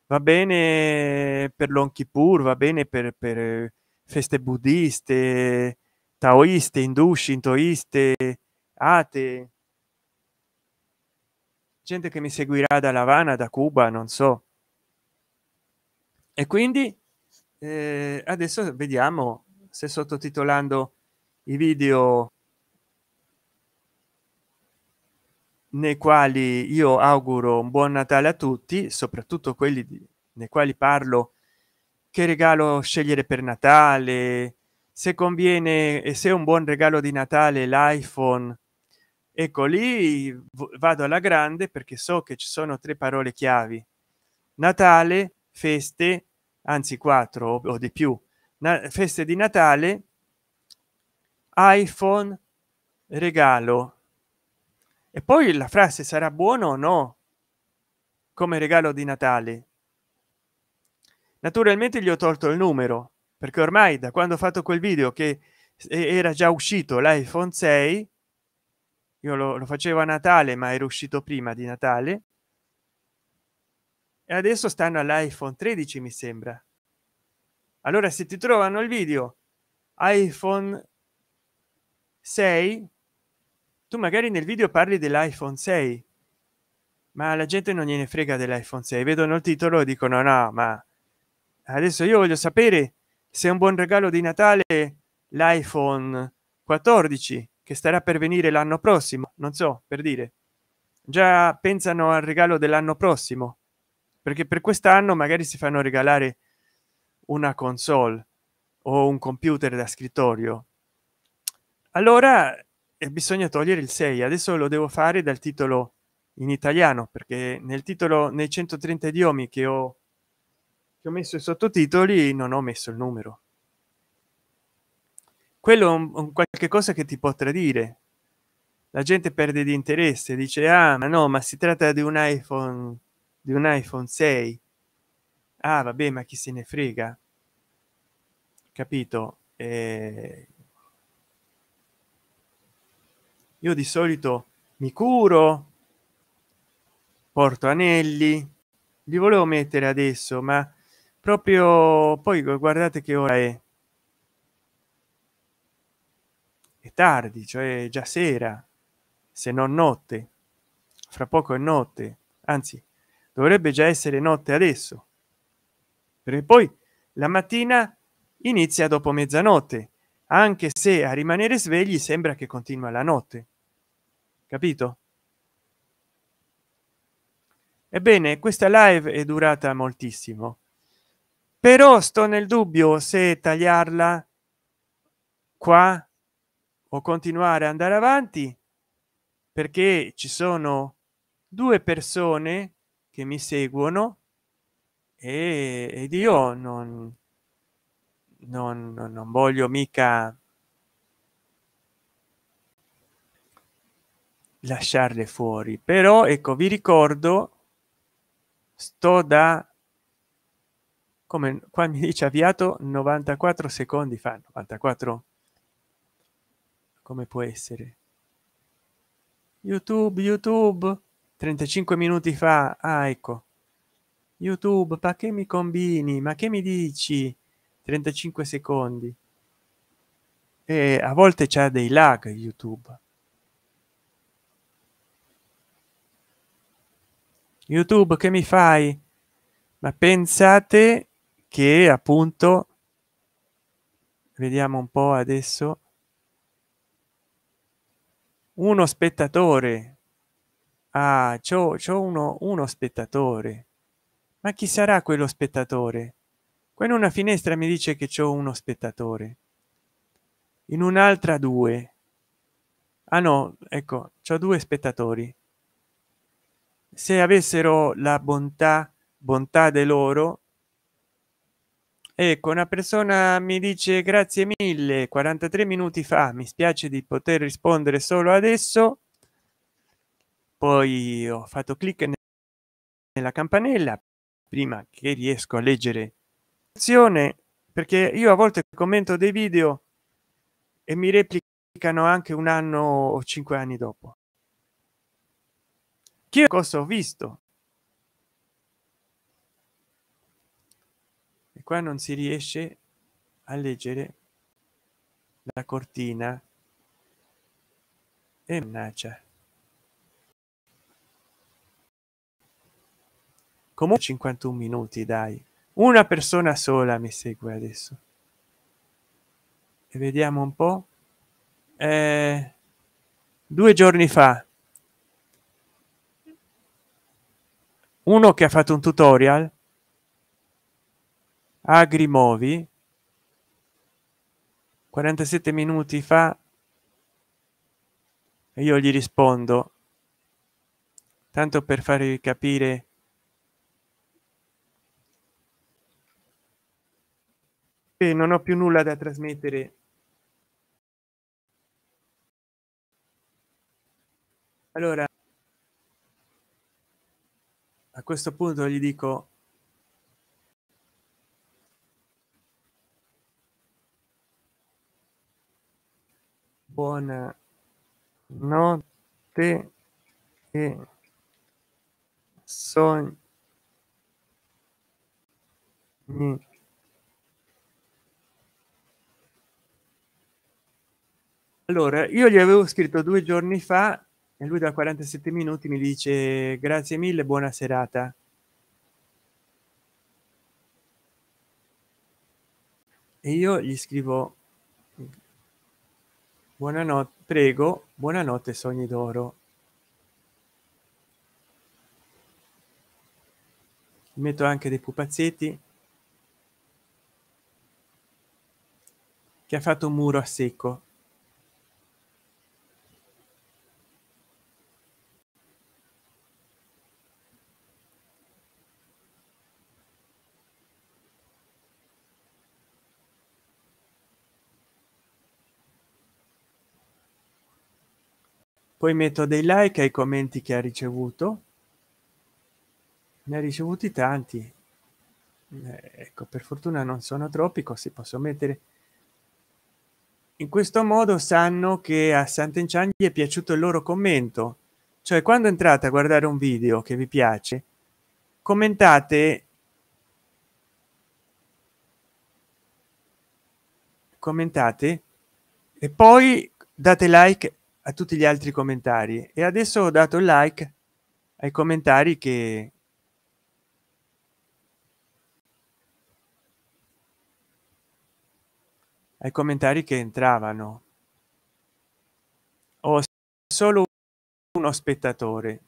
Va bene per l'on kippur va bene per, per feste buddiste taoiste indù shintoiste ate. Gente che mi seguirà da lavana da cuba non so e quindi eh, adesso vediamo se sottotitolando i video nei quali io auguro un buon natale a tutti soprattutto quelli nei quali parlo che regalo scegliere per natale se conviene e se un buon regalo di natale l'iphone. Ecco lì vado alla grande perché so che ci sono tre parole chiavi. Natale feste anzi quattro o di più feste di natale iphone regalo. E poi la frase sarà buono o no come regalo di natale? Naturalmente gli ho tolto il numero perché ormai da quando ho fatto quel video che era già uscito l'iphone 6 io lo, lo facevo a natale ma era uscito prima di natale e adesso stanno all'iphone 13 mi sembra. Allora se ti trovano il video iphone 6 tu magari nel video parli dell'iphone 6 ma la gente non gliene frega dell'iphone 6 vedono il titolo e dicono no ma adesso io voglio sapere se è un buon regalo di natale l'iphone 14 che starà per venire l'anno prossimo. Non so per dire. Già pensano al regalo dell'anno prossimo perché per quest'anno magari si fanno regalare una console o un computer da scrittorio. Allora e bisogna togliere il 6 adesso lo devo fare dal titolo in italiano perché nel titolo nei 130 idiomi che ho che ho messo i sottotitoli non ho messo il numero. Quello è un, un qualche cosa che ti può tradire. La gente perde di interesse dice ah ma no ma si tratta di un iphone di un iphone 6 ah vabbè ma chi se ne frega. Capito? Eh, io di solito mi curo porto anelli li volevo mettere adesso ma proprio poi guardate che ora è. È tardi cioè già sera se non notte. Fra poco è notte anzi dovrebbe già essere notte adesso. Perché poi la mattina inizia dopo mezzanotte anche se a rimanere svegli sembra che continua la notte. Capito? Ebbene questa live è durata moltissimo. Però sto nel dubbio se tagliarla qua o continuare ad andare avanti perché ci sono due persone che mi seguono e, ed io non, non, non voglio mica lasciarle fuori. Però ecco vi ricordo sto da come qua mi dice avviato 94 secondi fa. 94 come può essere? Youtube youtube 35 minuti fa ah, ecco. Youtube ma che mi combini? Ma che mi dici? 35 secondi. E a volte c'è dei lag youtube. Youtube che mi fai? Ma pensate che appunto vediamo un po adesso uno spettatore ah c'ho, c'ho uno uno spettatore. Ma chi sarà quello spettatore? Qua in una finestra mi dice che c'ho uno spettatore. In un'altra due. Ah no ecco c'ho due spettatori. Se avessero la bontà bontà de loro ecco una persona mi dice grazie mille 43 minuti fa mi spiace di poter rispondere solo adesso poi ho fatto clic nella campanella prima che riesco a leggere azione perché io a volte commento dei video e mi replicano anche un anno o cinque anni dopo. Che cosa ho visto? E qua non si riesce a leggere la cortina. E mannaggia comunque 51 minuti dai. Una persona sola mi segue adesso. E vediamo un po. Eh, due giorni fa. Uno che ha fatto un tutorial. Agrimovi. 47 minuti fa. E io gli rispondo. Tanto per farvi capire e non ho più nulla da trasmettere. Allora a questo punto gli dico buona notte e sogni allora io gli avevo scritto due giorni fa e lui da 47 minuti mi dice grazie mille buona serata e io gli scrivo buonanotte prego buonanotte sogni d'oro metto anche dei pupazzetti. Che ha fatto un muro a secco poi metto dei like ai commenti che ha ricevuto. Ne ha ricevuti tanti. Eh, ecco per fortuna non sono troppi così posso mettere. In questo modo sanno che a Sant'Enchan gli è piaciuto il loro commento. Cioè quando entrate a guardare un video che vi piace commentate commentate e poi date like a tutti gli altri commentari. E adesso ho dato like ai commentari che ai commentari che entravano. Ho solo uno spettatore.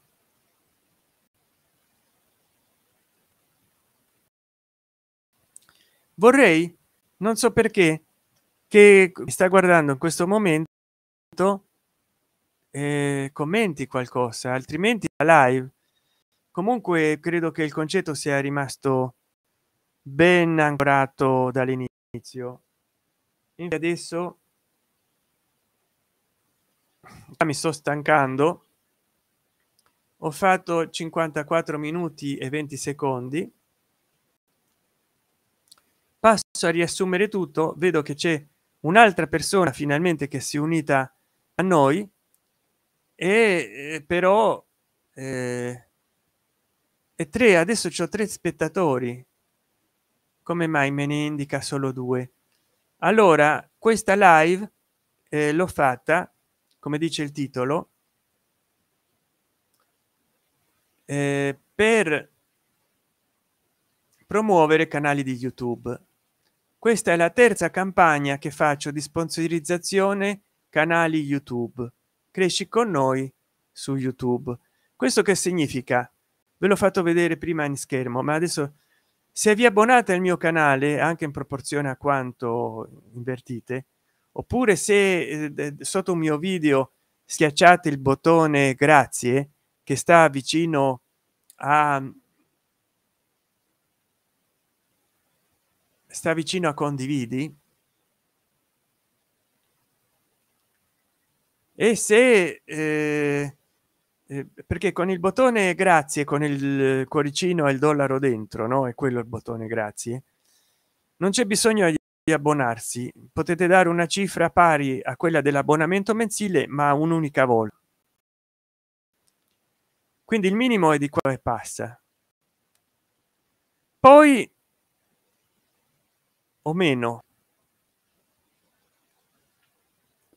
Vorrei non so perché che sta guardando in questo momento eh, commenti qualcosa altrimenti la live. Comunque credo che il concetto sia rimasto ben ancorato dall'inizio. Adesso mi sto stancando. Ho fatto 54 minuti e 20 secondi. Passo a riassumere tutto. Vedo che c'è un'altra persona finalmente che si è unita a noi e però eh, e tre adesso c'ho tre spettatori. Come mai me ne indica solo due? Allora questa live eh, l'ho fatta come dice il titolo eh, per promuovere canali di youtube. Questa è la terza campagna che faccio di sponsorizzazione canali youtube cresci con noi su youtube. Questo che significa? Ve l'ho fatto vedere prima in schermo ma adesso se vi abbonate al mio canale anche in proporzione a quanto invertite oppure se eh, sotto un mio video schiacciate il bottone grazie che sta vicino a sta vicino a condividi e se eh, eh, perché con il bottone grazie con il cuoricino e il dollaro dentro no? È quello il bottone grazie. Non c'è bisogno di abbonarsi. Potete dare una cifra pari a quella dell'abbonamento mensile ma un'unica volta. Quindi il minimo è di qua e passa. Poi o meno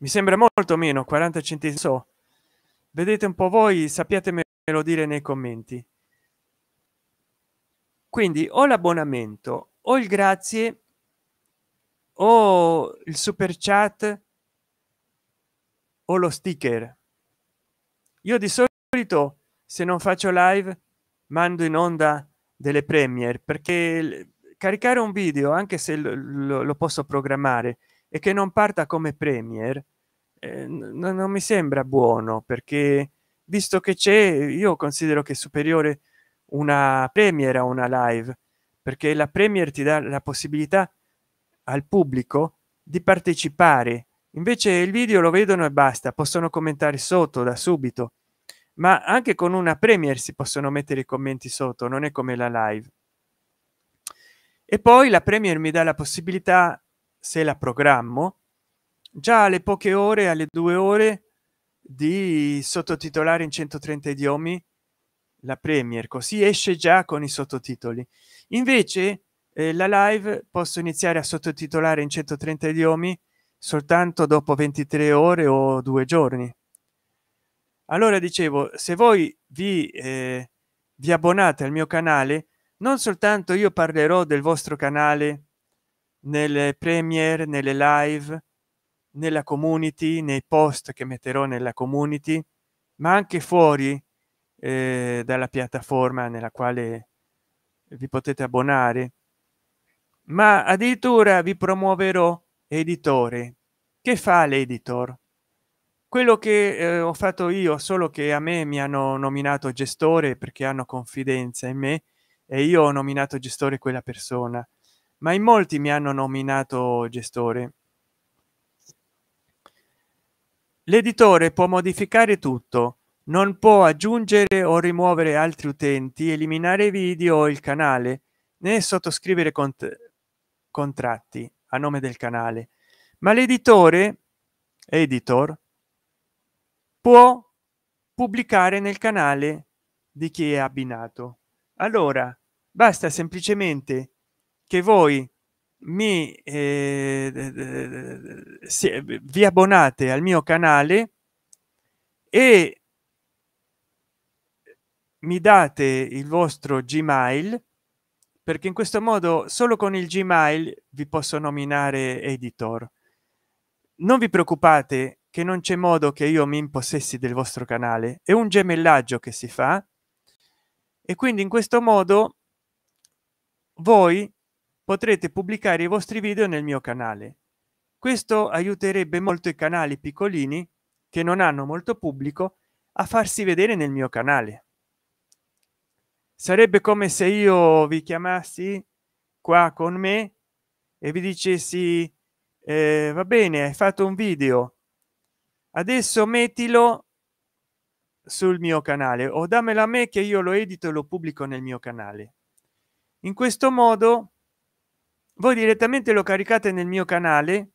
mi sembra molto meno 40 centesimi. So vedete un po voi sappiatemelo dire nei commenti. Quindi o l'abbonamento o il grazie o il super chat o lo sticker. Io di solito se non faccio live mando in onda delle premier perché caricare un video anche se lo, lo posso programmare e che non parta come premier eh, non, non mi sembra buono perché visto che c'è io considero che superiore una premier a una live perché la premier ti dà la possibilità al pubblico di partecipare. Invece il video lo vedono e basta possono commentare sotto da subito. Ma anche con una premier si possono mettere i commenti sotto non è come la live. E poi la premier mi dà la possibilità se la programmo già alle poche ore alle due ore di sottotitolare in 130 idiomi la premier così esce già con i sottotitoli. Invece eh, la live posso iniziare a sottotitolare in 130 idiomi soltanto dopo 23 ore o due giorni. Allora dicevo se voi vi eh, vi abbonate al mio canale non soltanto io parlerò del vostro canale nelle premier nelle live nella community nei post che metterò nella community ma anche fuori eh, dalla piattaforma nella quale vi potete abbonare. Ma addirittura vi promuoverò editore. Che fa l'editor? Quello che eh, ho fatto io solo che a me mi hanno nominato gestore perché hanno confidenza in me e io ho nominato gestore quella persona ma in molti mi hanno nominato gestore. L'editore può modificare tutto non può aggiungere o rimuovere altri utenti eliminare video il canale né sottoscrivere cont contratti a nome del canale. Ma l'editore editor può pubblicare nel canale di chi è abbinato. Allora basta semplicemente che voi mi eh, vi abbonate al mio canale e mi date il vostro gmail perché in questo modo solo con il gmail vi posso nominare editor. Non vi preoccupate che non c'è modo che io mi impossessi del vostro canale è un gemellaggio che si fa e quindi in questo modo voi potrete pubblicare i vostri video nel mio canale. Questo aiuterebbe molto i canali piccolini che non hanno molto pubblico a farsi vedere nel mio canale. Sarebbe come se io vi chiamassi qua con me e vi dicessi eh, va bene hai fatto un video. Adesso mettilo sul mio canale o dammela a me che io lo edito e lo pubblico nel mio canale. In questo modo voi direttamente lo caricate nel mio canale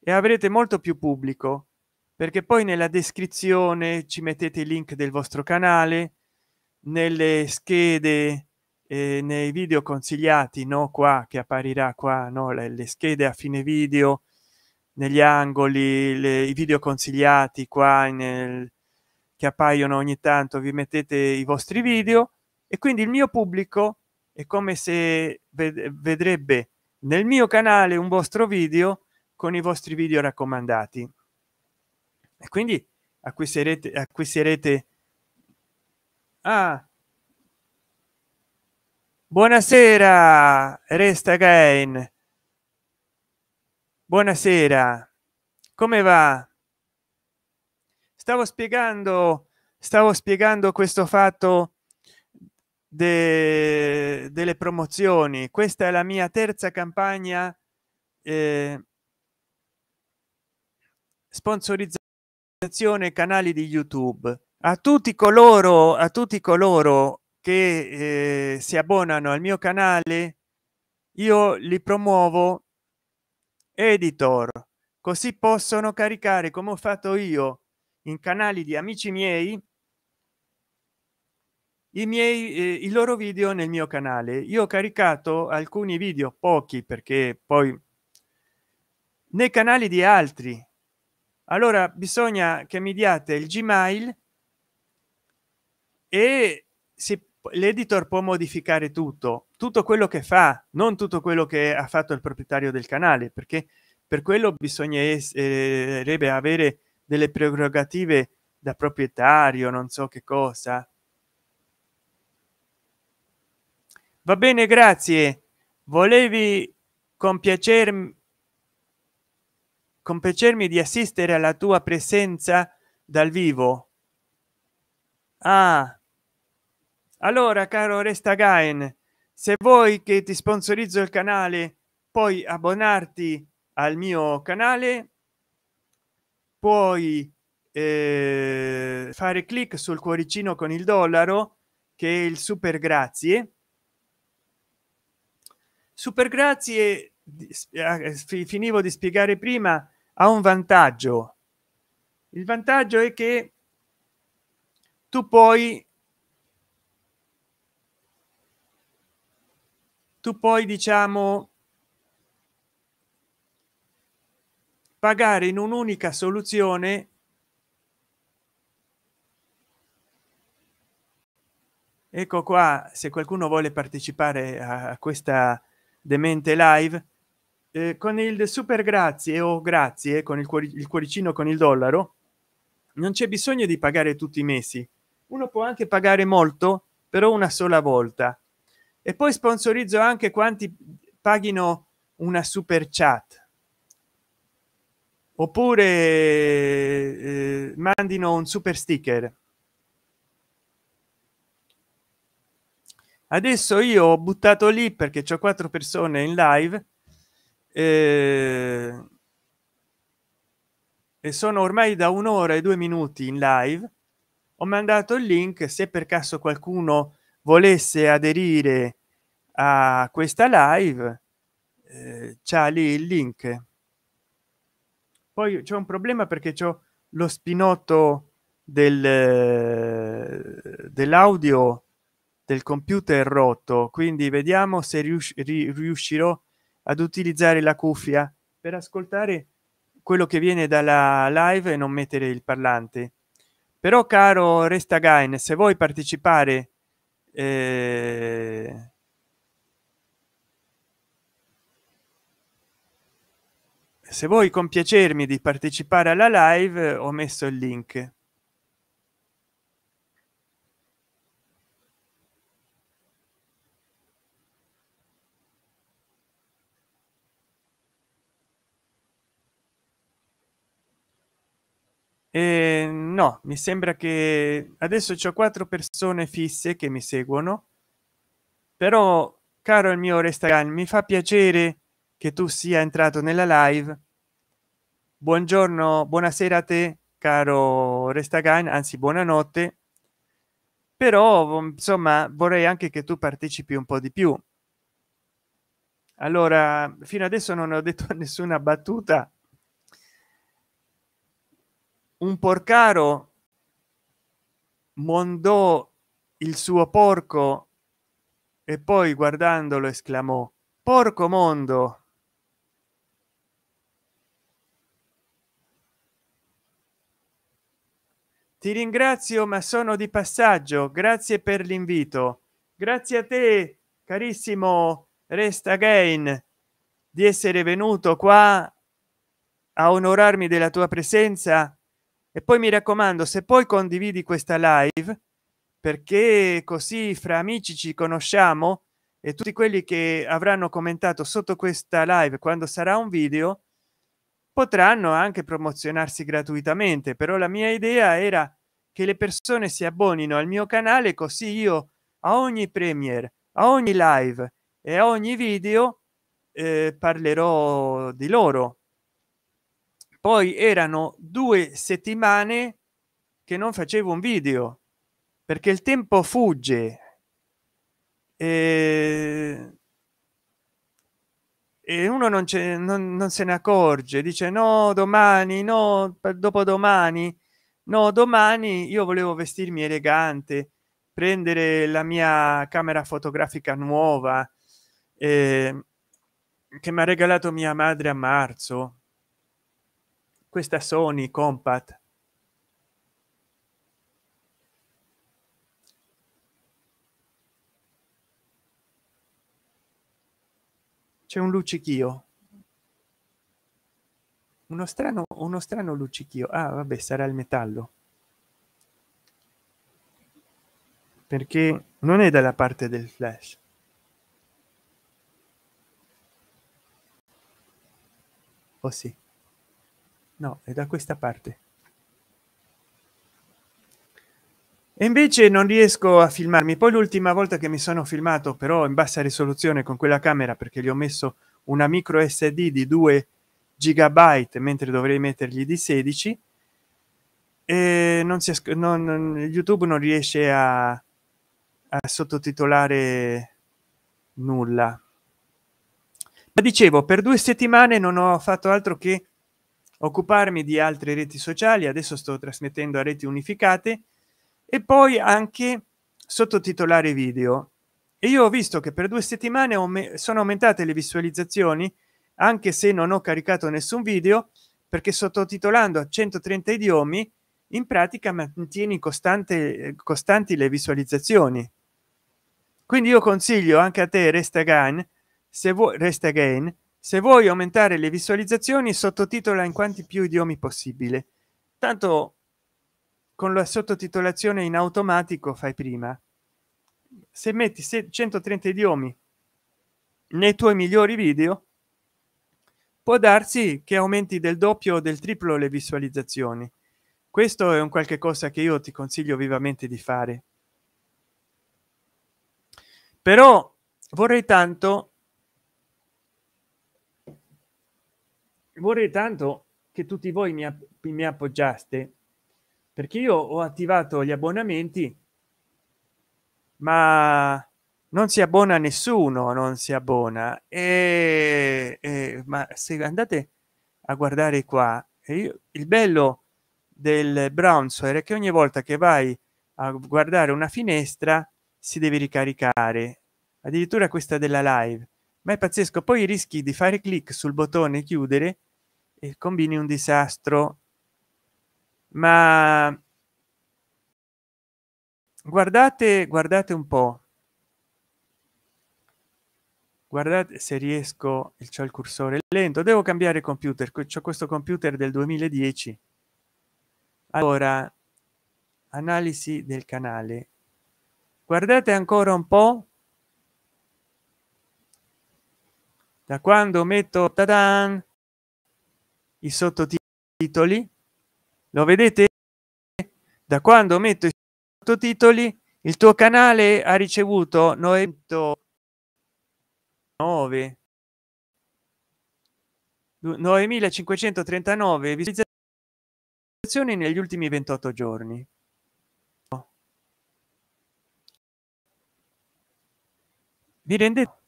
e avrete molto più pubblico perché poi nella descrizione ci mettete il link del vostro canale nelle schede eh, nei video consigliati no qua che apparirà qua no le, le schede a fine video negli angoli le, i video consigliati qua nel che appaiono ogni tanto vi mettete i vostri video e quindi il mio pubblico è come se vedrebbe nel mio canale un vostro video con i vostri video raccomandati. E quindi acquisterete acquisterete ah, buonasera resta gain buonasera. Come va? Stavo spiegando stavo spiegando questo fatto de, delle promozioni. Questa è la mia terza campagna eh, sponsorizzazione canali di youtube. A tutti coloro a tutti coloro che eh, si abbonano al mio canale io li promuovo editor. Così possono caricare come ho fatto io in canali di amici miei i miei eh, i loro video nel mio canale. Io ho caricato alcuni video pochi perché poi nei canali di altri. Allora bisogna che mi diate il gmail e l'editor può modificare tutto tutto quello che fa non tutto quello che ha fatto il proprietario del canale perché per quello bisognerebbe avere delle prerogative da proprietario non so che cosa va bene grazie. Volevi compiacermi compiacermi di assistere alla tua presenza dal vivo? Ah. Allora caro resta gain se vuoi che ti sponsorizzo il canale puoi abbonarti al mio canale. Puoi eh, fare clic sul cuoricino con il dollaro che è il super grazie super grazie eh, finivo di spiegare prima ha un vantaggio. Il vantaggio è che tu puoi tu puoi diciamo pagare in un'unica soluzione ecco qua se qualcuno vuole partecipare a questa demente live eh, con il super grazie o grazie con il, cuori, il cuoricino con il dollaro non c'è bisogno di pagare tutti i mesi. Uno può anche pagare molto però una sola volta. E poi sponsorizzo anche quanti paghino una super chat. Oppure eh, mandino un super sticker adesso io ho buttato lì perché c'è quattro persone in live eh, e sono ormai da un'ora e due minuti in live. Ho mandato il link se per caso qualcuno volesse aderire a questa live eh, c'è lì il link. Poi c'è un problema perché c'è lo spinotto del dell'audio del computer rotto quindi vediamo se rius riuscirò ad utilizzare la cuffia. Per ascoltare quello che viene dalla live e non mettere il parlante. Però caro resta gain se vuoi partecipare eh, se vuoi compiacermi di partecipare alla live ho messo il link eh, no mi sembra che adesso c'è quattro persone fisse che mi seguono. Però caro il mio restaurant mi fa piacere che tu sia entrato nella live. Buongiorno buonasera a te caro restagan anzi buonanotte. Però insomma vorrei anche che tu partecipi un po di più. Allora fino adesso non ho detto nessuna battuta un porcaro mondò il suo porco e poi guardandolo esclamò porco mondo! Ti ringrazio ma sono di passaggio. Grazie per l'invito. Grazie a te carissimo resta again di essere venuto qua a onorarmi della tua presenza e poi mi raccomando se poi condividi questa live perché così fra amici ci conosciamo e tutti quelli che avranno commentato sotto questa live quando sarà un video potranno anche promozionarsi gratuitamente. Però la mia idea era che le persone si abbonino al mio canale così io a ogni premier a ogni live e a ogni video eh, parlerò di loro poi erano due settimane che non facevo un video perché il tempo fugge. E, e uno non, non, non se ne accorge dice no domani no dopodomani no domani io volevo vestirmi elegante prendere la mia camera fotografica nuova eh, che mi ha regalato mia madre a marzo questa sony compact. C'è un luccichio. Uno strano uno strano luccichio. Ah vabbè sarà il metallo. Perché non è dalla parte del flash. Oh sì no è da questa parte. E invece non riesco a filmarmi. Poi l'ultima volta che mi sono filmato però in bassa risoluzione con quella camera perché gli ho messo una micro sd di 2 gigabyte mentre dovrei mettergli di 16 e non si non, youtube non riesce a, a sottotitolare nulla. Ma dicevo per due settimane non ho fatto altro che occuparmi di altre reti sociali adesso sto trasmettendo a reti unificate e poi anche sottotitolare video. E io ho visto che per due settimane sono aumentate le visualizzazioni anche se non ho caricato nessun video perché sottotitolando a 130 idiomi in pratica mantieni costante costanti le visualizzazioni. Quindi io consiglio anche a te resta again se vuoi resta again se vuoi aumentare le visualizzazioni sottotitola in quanti più idiomi possibile. Tanto con la sottotitolazione in automatico fai prima. Se metti 130 idiomi nei tuoi migliori video può darsi che aumenti del doppio o del triplo le visualizzazioni. Questo è un qualche cosa che io ti consiglio vivamente di fare. Però vorrei tanto vorrei tanto che tutti voi mi, mi appoggiaste perché io ho attivato gli abbonamenti ma non si abbona nessuno non si abbona. E, e ma se andate a guardare qua io, il bello del browser è che ogni volta che vai a guardare una finestra si deve ricaricare addirittura questa della live. Ma è pazzesco. Poi rischi di fare clic sul bottone chiudere e combini un disastro. Ma guardate guardate un po. Guardate se riesco il c'è il cursore lento. Devo cambiare computer c'è questo computer del 2010 allora analisi del canale. Guardate ancora un po. Da quando metto tadan, i sottotitoli? Lo vedete? Da quando metto i sottotitoli il tuo canale ha ricevuto 900 9 9539 visualizzazioni negli ultimi 28 giorni. Vi rendete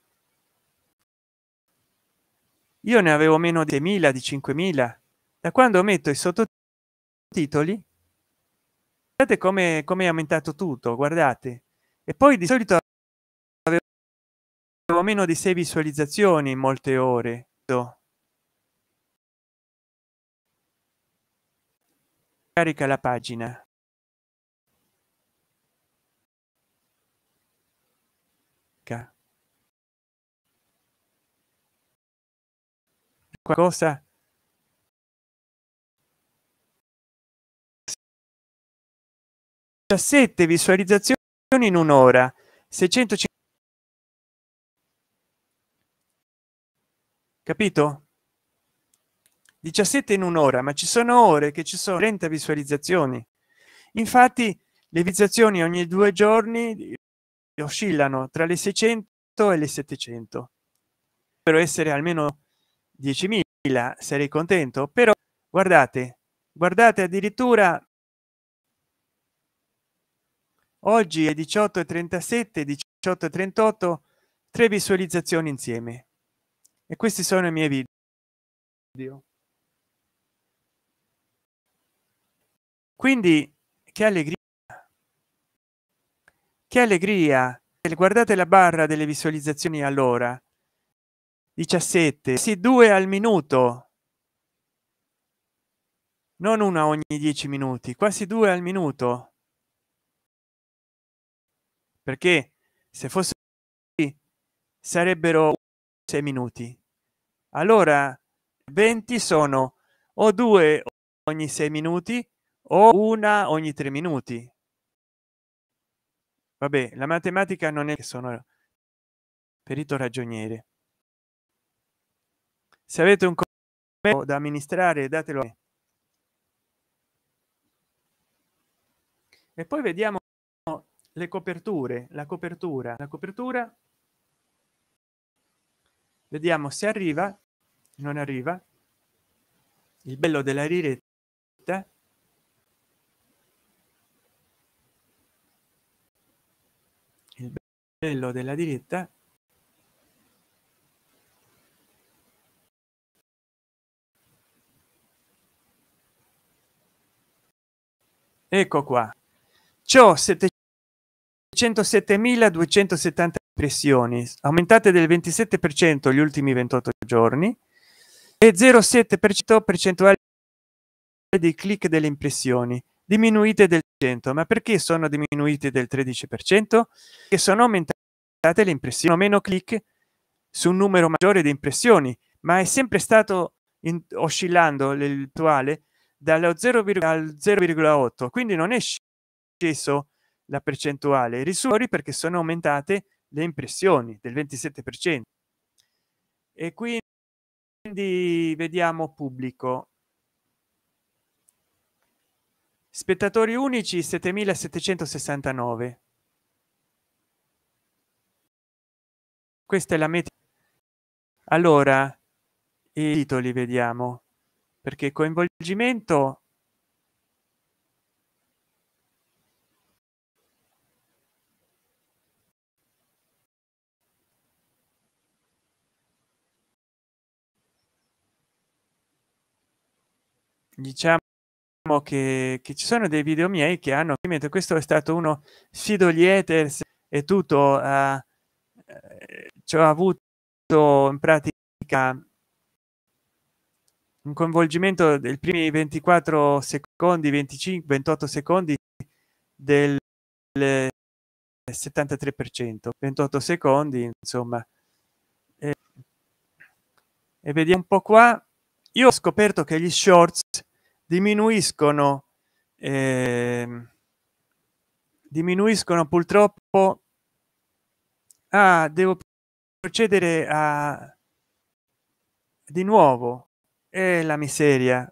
io ne avevo meno di 1000 di 5000 da quando metto i sottotitoli guardate come come è aumentato tutto guardate. E poi di solito avevo meno di 6 visualizzazioni in molte ore. Carica la pagina qualcosa? 17 visualizzazioni in un'ora. 650 capito? 17 in un'ora ma ci sono ore che ci sono 30 visualizzazioni. Infatti le visualizzazioni ogni due giorni oscillano tra le 600 e le 700 per essere almeno 10.000 sarei contento però guardate guardate addirittura oggi è 18 e 37 18 e 38 tre visualizzazioni insieme. E questi sono i miei video. Quindi che allegria. Che allegria. Guardate la barra delle visualizzazioni allora 17 sì due al minuto. Non una ogni dieci minuti quasi due al minuto. Perché se fosse sarebbero sei minuti. Allora 20 sono o due ogni sei minuti o una ogni tre minuti. Vabbè la matematica non è che sono perito ragioniere se avete un da amministrare datelo e poi vediamo le coperture la copertura la copertura. Vediamo se arriva non arriva. Il bello della riretta. Il bello della diretta ecco qua. Ciò 700 107.270 impressioni aumentate del 27 per cento gli ultimi 28 giorni e 0,7 per cento percentuale dei click delle impressioni diminuite del 100 ma perché sono diminuite del 13 per cento? Che sono aumentate le impressioni meno click su un numero maggiore di impressioni ma è sempre stato in, oscillando l'attuale dallo 0, al 0,8 quindi non è sceso la percentuale risori perché sono aumentate le impressioni del 27 per cento. E quindi vediamo pubblico. Spettatori unici 7769 questa è la meta. Allora i titoli vediamo perché coinvolgimento diciamo che, che ci sono dei video miei che hanno questo è stato uno sfido gli haters e tutto eh, ci ho avuto in pratica un coinvolgimento del primi 24 secondi 25 28 secondi del 73 per cento. 28 secondi insomma. E, e vediamo un po qua. Io ho scoperto che gli shorts diminuiscono eh, diminuiscono purtroppo. Ah, devo procedere a di nuovo e la miseria.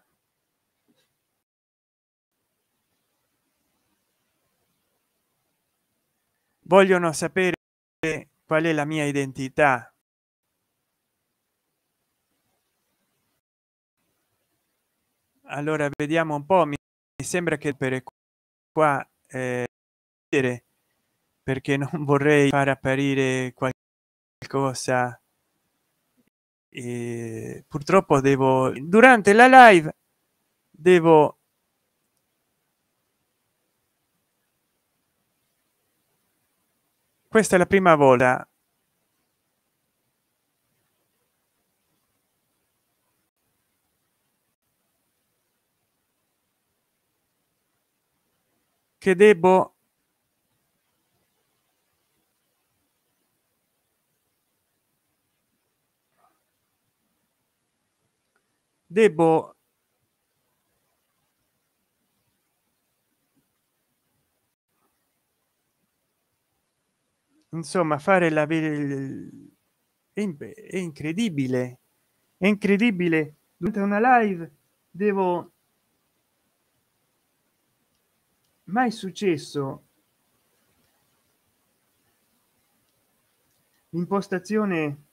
Vogliono sapere qual è la mia identità. Allora vediamo un po', mi sembra che per qua eh, perché non vorrei far apparire qualcosa e purtroppo devo durante la live devo questa è la prima volta. Che devo devo insomma fare la è incredibile è incredibile. Durante una live devo mai successo impostazione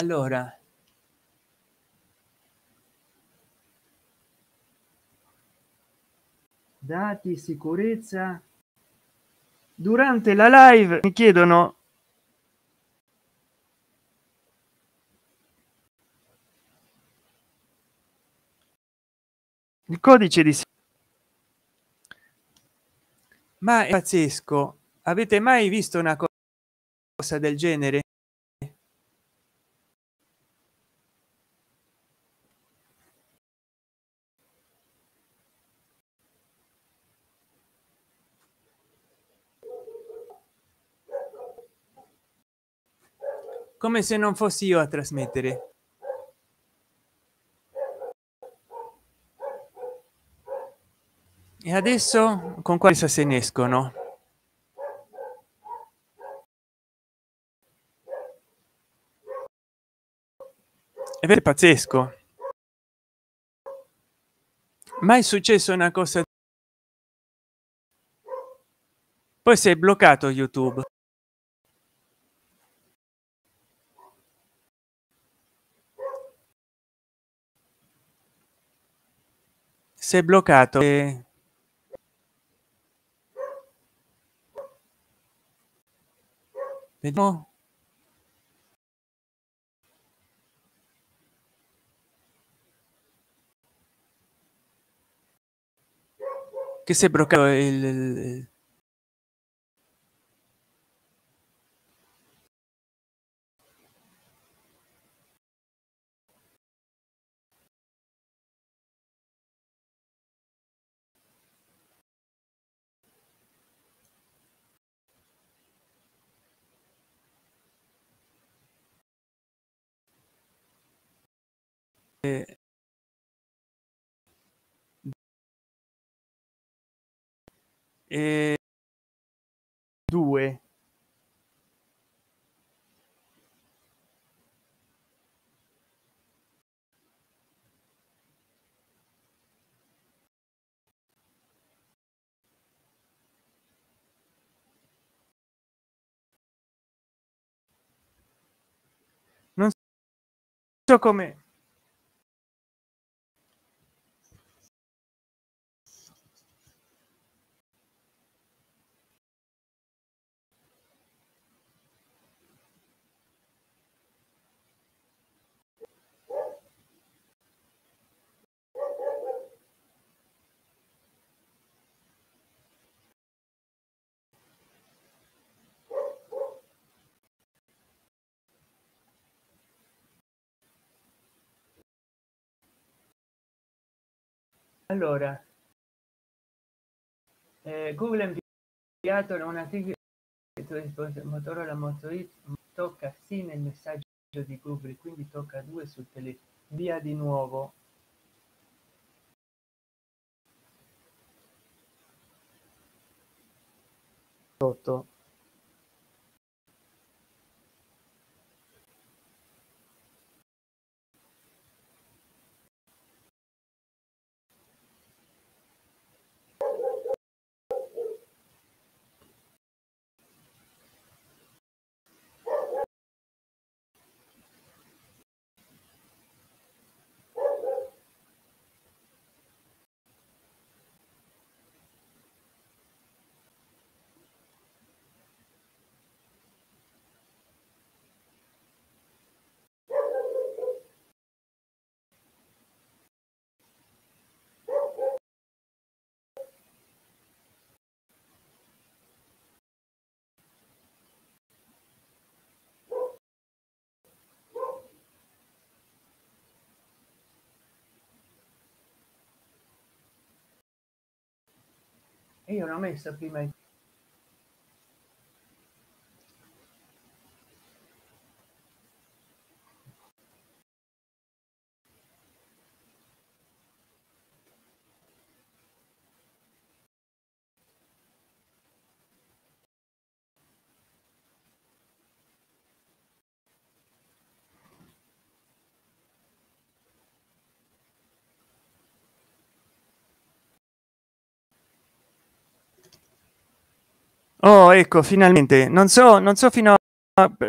allora. Dati sicurezza. Durante la live mi chiedono il codice di ma è pazzesco. Avete mai visto una cosa del genere come se non fossi io a trasmettere. E adesso con quale se ne escono? È vero pazzesco. Mai successo una cosa. Poi si è bloccato youtube è bloccato. E... vediamo. Che è bloccato il, e e due. Non so come allora eh, google ha inviato una motorola moto tocca sì nel messaggio di google quindi tocca due sul telefono via di nuovo. Sotto io l'ho messa prima oh ecco finalmente. Non so non so fino a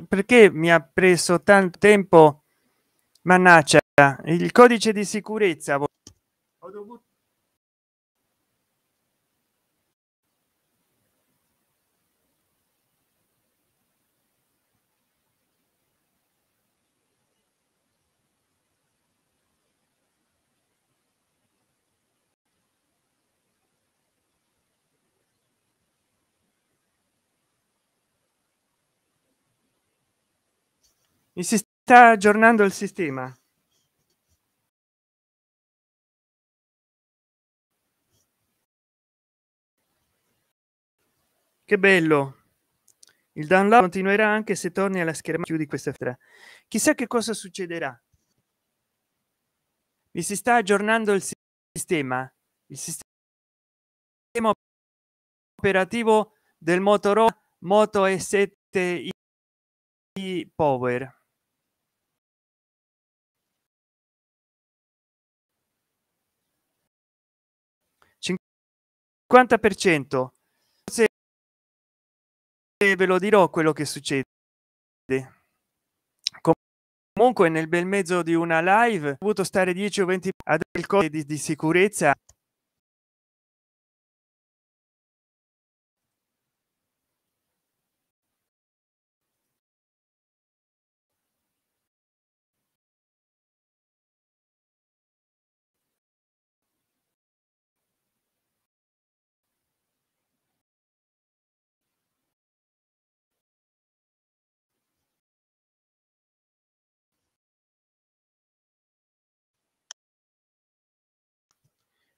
perché mi ha preso tanto tempo? Mannaggia il codice di sicurezza ho dovuto mi si sta aggiornando il sistema. Che bello. Il download continuerà anche se torni alla scherma chiudi questa fra chissà che cosa succederà. Mi si sta aggiornando il sistema. Il sistema operativo del motorola moto e7 power 50 per cento. Se ve lo dirò quello che succede. Comunque nel bel mezzo di una live ho avuto stare 10 o 20 ad il codice di, di sicurezza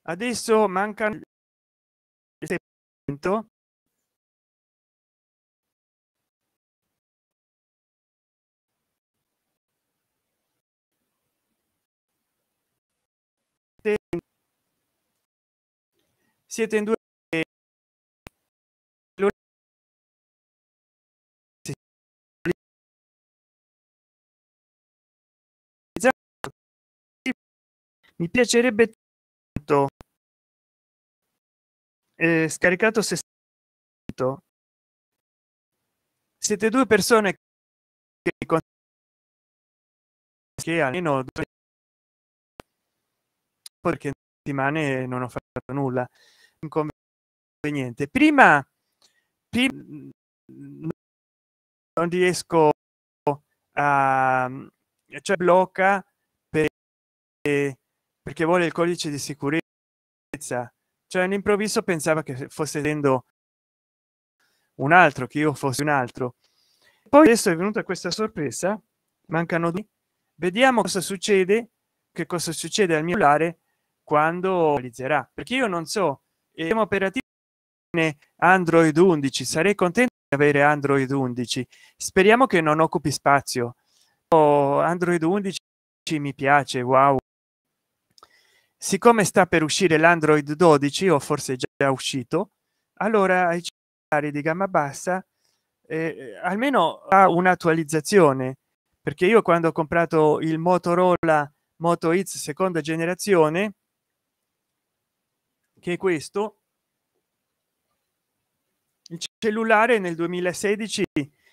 adesso mancano siete in due mi piacerebbe eh, scaricato se siete due persone che, che almeno perché settimane non ho fatto nulla. Inconveniente. Prima, prima non riesco a cioè blocca per, perché vuole il codice di sicurezza cioè all'improvviso pensava che fosse vedendo un altro che io fossi un altro. Poi adesso è venuta questa sorpresa mancano di vediamo cosa succede che cosa succede al mio cellulare quando realizzerà. Perché io non so siamo operativo android 11 sarei contento di avere android 11 speriamo che non occupi spazio. Oh, android 11 mi piace wow siccome sta per uscire l'android 12 o forse già uscito allora ai cellulari di gamma bassa eh, almeno ha un'attualizzazione. Perché io quando ho comprato il motorola moto x seconda generazione che è questo il cellulare nel 2016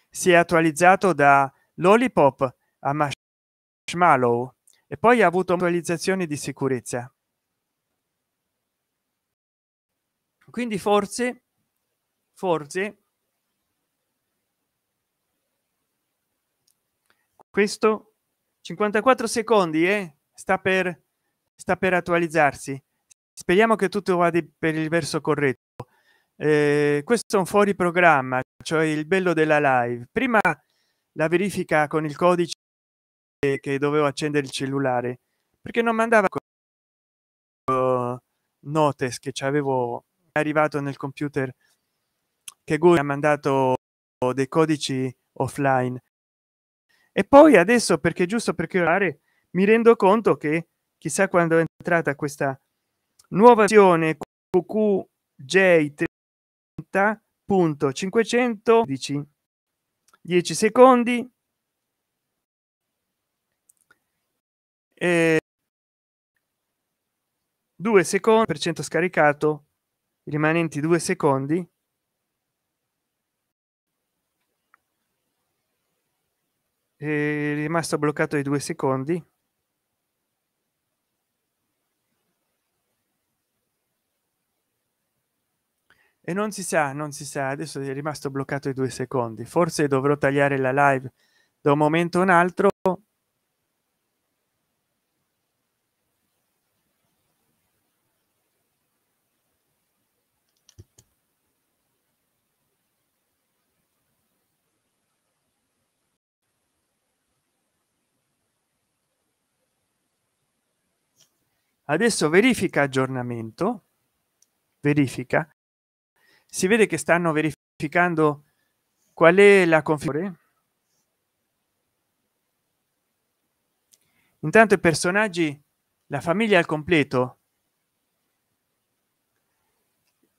si è attualizzato da lollipop a marshmallow e poi ha avuto attualizzazioni di sicurezza quindi forse forse questo 54 secondi e eh? sta per sta per attualizzarsi speriamo che tutto vada per il verso corretto eh, questo è un fuori programma cioè il bello della live prima la verifica con il codice che dovevo accendere il cellulare, perché non mandava notes che avevo arrivato nel computer che google ha mandato dei codici offline. E poi adesso perché giusto perché mi rendo conto che chissà quando è entrata questa nuova versione qj30.510 10 secondi. E due secondi per cento scaricato rimanenti due secondi. È rimasto bloccato i due secondi. E non si sa non si sa adesso è rimasto bloccato i due secondi. Forse dovrò tagliare la live da un momento a un altro adesso verifica aggiornamento. Verifica. Si vede che stanno verificando qual è la configurazione. Intanto i personaggi la famiglia al completo.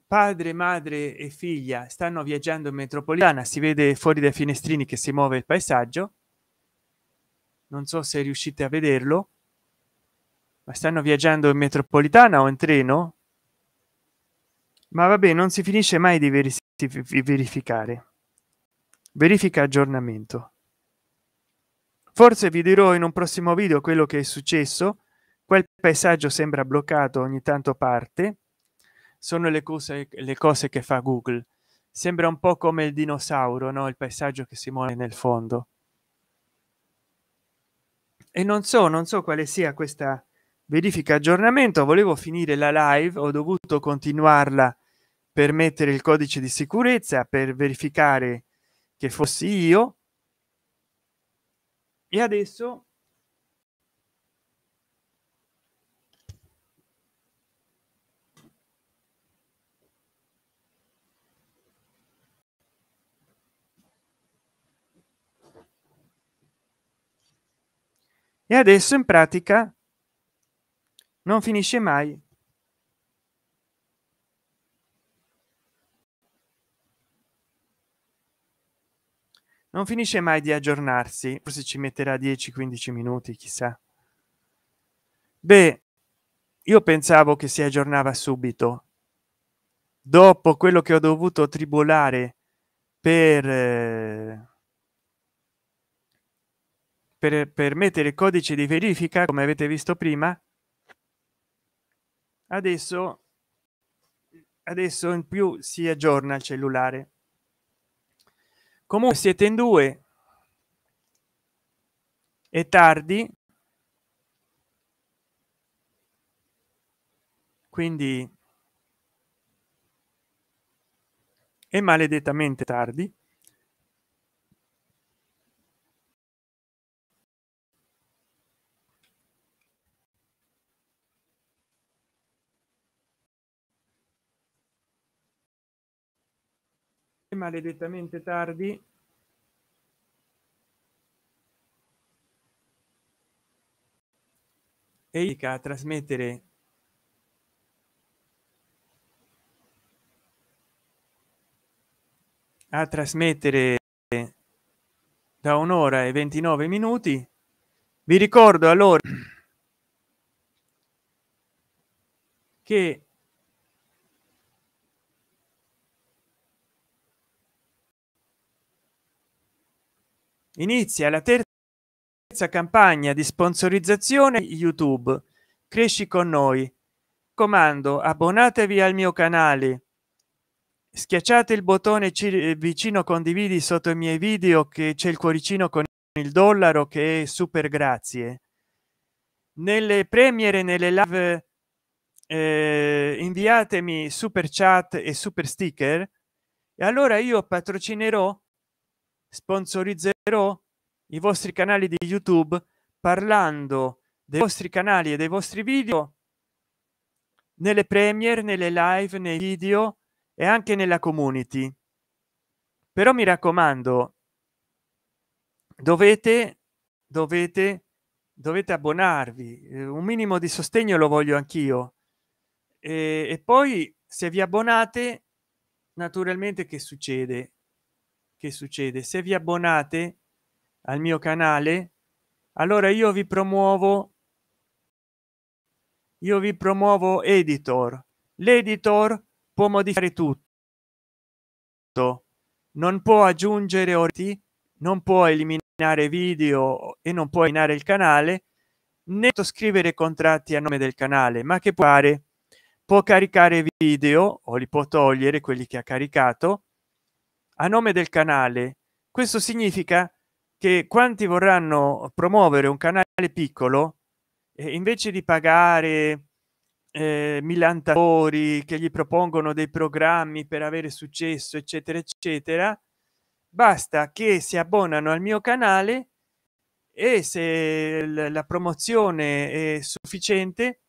Padre madre e figlia stanno viaggiando in metropolitana. Si vede fuori dai finestrini che si muove il paesaggio. Non so se riuscite a vederlo ma stanno viaggiando in metropolitana o in treno? Ma vabbè non si finisce mai di verificare. Verifica aggiornamento. Forse vi dirò in un prossimo video quello che è successo. Quel paesaggio sembra bloccato ogni tanto parte. Sono le cose le cose che fa google. Sembra un po come il dinosauro no? Il paesaggio che si muove nel fondo. E non so non so quale sia questa verifica aggiornamento. Volevo finire la live ho dovuto continuarla per mettere il codice di sicurezza per verificare che fossi io. E adesso e adesso in pratica non finisce mai. Non finisce mai di aggiornarsi. Forse ci metterà 10 15 minuti chissà. Beh io pensavo che si aggiornava subito. Dopo quello che ho dovuto tribolare per eh, per, per mettere il codice di verifica come avete visto prima adesso adesso in più si aggiorna il cellulare. Comunque siete in due. È tardi. Quindi è maledettamente tardi maledettamente tardi. E a trasmettere a trasmettere da un'ora e 29 minuti. Vi ricordo allora che inizia la terza campagna di sponsorizzazione youtube. Cresci con noi. Comando abbonatevi al mio canale. Schiacciate il bottone vicino condividi sotto i miei video che c'è il cuoricino con il dollaro che è super grazie. Nelle premiere nelle live eh, inviatemi super chat e super sticker. E allora io patrocinerò sponsorizzerò i vostri canali di youtube parlando dei vostri canali e dei vostri video nelle premier nelle live nei video e anche nella community. Però mi raccomando dovete dovete dovete abbonarvi. Eh, un minimo di sostegno lo voglio anch'io. E, e poi se vi abbonate naturalmente che succede che succede? Se vi abbonate al mio canale allora io vi promuovo io vi promuovo editor. L'editor può modificare tutto. Non può aggiungere orti non può eliminare video e non può eliminare il canale né scrivere contratti a nome del canale ma che può fare? Può caricare video o li può togliere quelli che ha caricato a nome del canale. Questo significa che quanti vorranno promuovere un canale piccolo eh, invece di pagare eh, milantatori che gli propongono dei programmi per avere successo eccetera eccetera basta che si abbonano al mio canale e se la promozione è sufficiente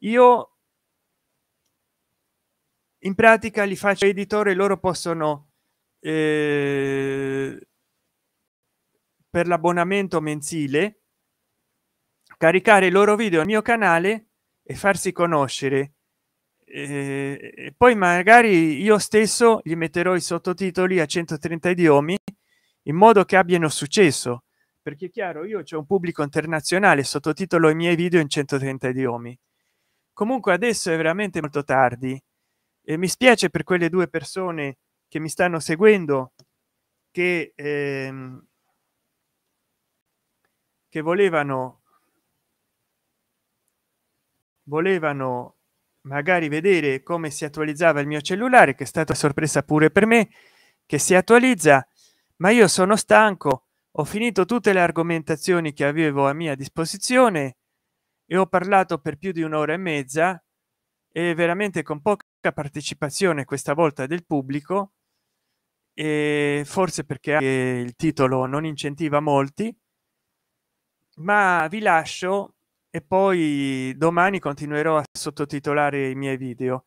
io in pratica li faccio editore loro possono eh, per l'abbonamento mensile caricare i loro video al mio canale e farsi conoscere. Eh, e poi magari io stesso gli metterò i sottotitoli a 130 idiomi in modo che abbiano successo. Perché è chiaro io c'è un pubblico internazionale sottotitolo i miei video in 130 idiomi. Comunque adesso è veramente molto tardi e mi spiace per quelle due persone che mi stanno seguendo che ehm, che volevano volevano magari vedere come si attualizzava il mio cellulare che è stata sorpresa pure per me che si attualizza ma io sono stanco ho finito tutte le argomentazioni che avevo a mia disposizione e ho parlato per più di un'ora e mezza e veramente con poca partecipazione questa volta del pubblico e forse perché il titolo non incentiva molti ma vi lascio e poi domani continuerò a sottotitolare i miei video.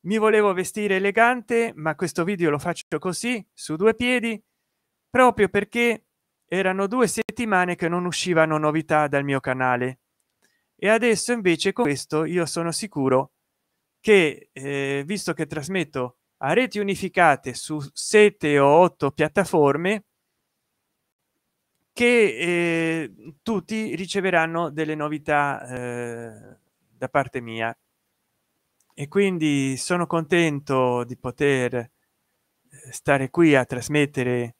Mi volevo vestire elegante ma questo video lo faccio così su due piedi proprio perché erano due settimane che non uscivano novità dal mio canale. E adesso invece con questo io sono sicuro che eh, visto che trasmetto a reti unificate su sette o otto piattaforme che eh, tutti riceveranno delle novità eh, da parte mia. E quindi sono contento di poter eh, stare qui a trasmettere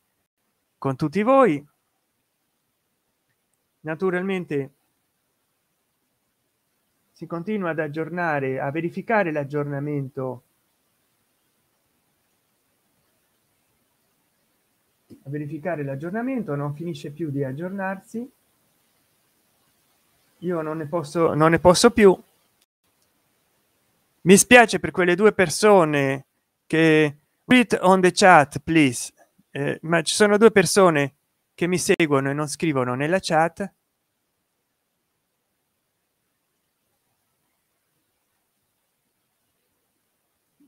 con tutti voi. Naturalmente si continua ad aggiornare a verificare l'aggiornamento a verificare l'aggiornamento non finisce più di aggiornarsi. Io non ne posso non ne posso più. Mi spiace per quelle due persone che read on the chat please. Eh, ma ci sono due persone che mi seguono e non scrivono nella chat.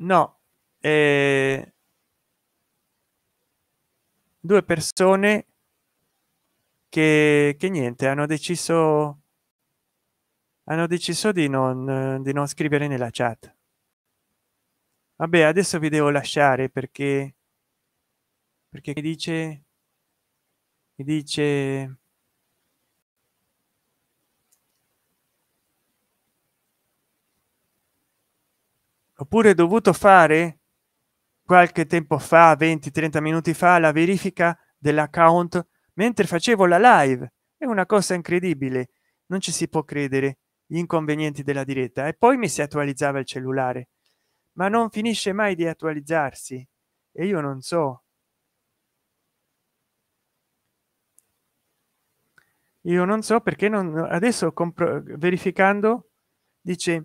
No eh, due persone che, che niente hanno deciso hanno deciso di non di non scrivere nella chat. Vabbè adesso vi devo lasciare perché perché dice dice oppure dovuto fare qualche tempo fa 20 30 minuti fa la verifica dell'account mentre facevo la live. È una cosa incredibile. Non ci si può credere gli inconvenienti della diretta. E poi mi si attualizzava il cellulare. Ma non finisce mai di attualizzarsi. E io non so. Io non so perché non adesso compro verificando dice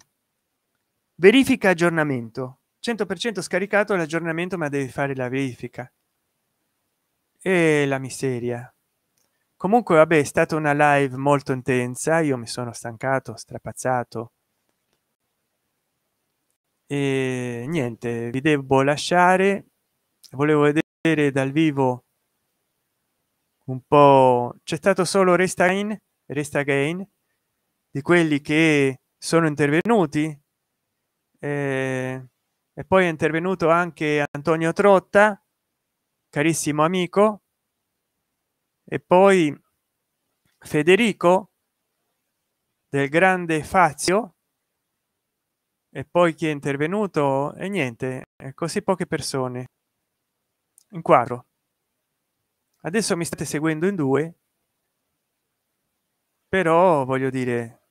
verifica aggiornamento 100 per cento scaricato l'aggiornamento ma devi fare la verifica. E la miseria. Comunque vabbè è stata una live molto intensa io mi sono stancato strapazzato. E niente vi devo lasciare. Volevo vedere dal vivo un po c'è stato solo resta in resta again di quelli che sono intervenuti. Eh, e poi è intervenuto anche antonio trotta carissimo amico. E poi federico del grande fazio. E poi chi è intervenuto? E niente così poche persone. In quadro adesso mi state seguendo in due però voglio dire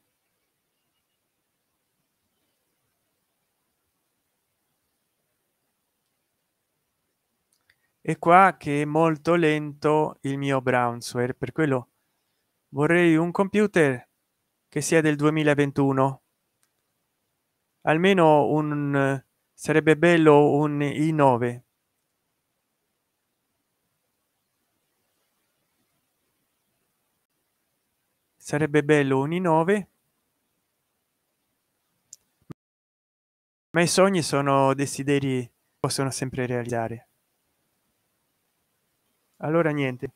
e qua che è molto lento il mio brownsware per quello vorrei un computer che sia del 2021 almeno un sarebbe bello un i9 sarebbe bello un i9 ma i sogni sono desideri possono sempre realizzare allora niente.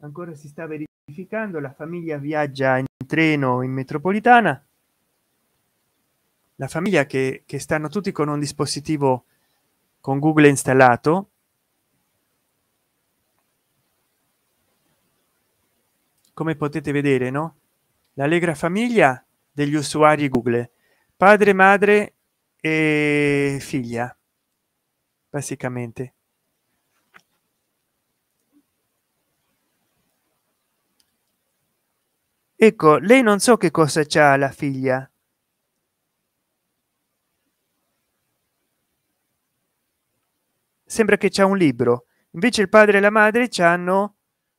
Ancora si sta verificando la famiglia viaggia in treno in metropolitana. La famiglia che, che stanno tutti con un dispositivo con google installato. Come potete vedere no? L'allegra famiglia degli usuari google padre madre e figlia basicamente. Ecco lei non so che cosa c'ha la figlia. Sembra che c'è un libro. Invece il padre e la madre hanno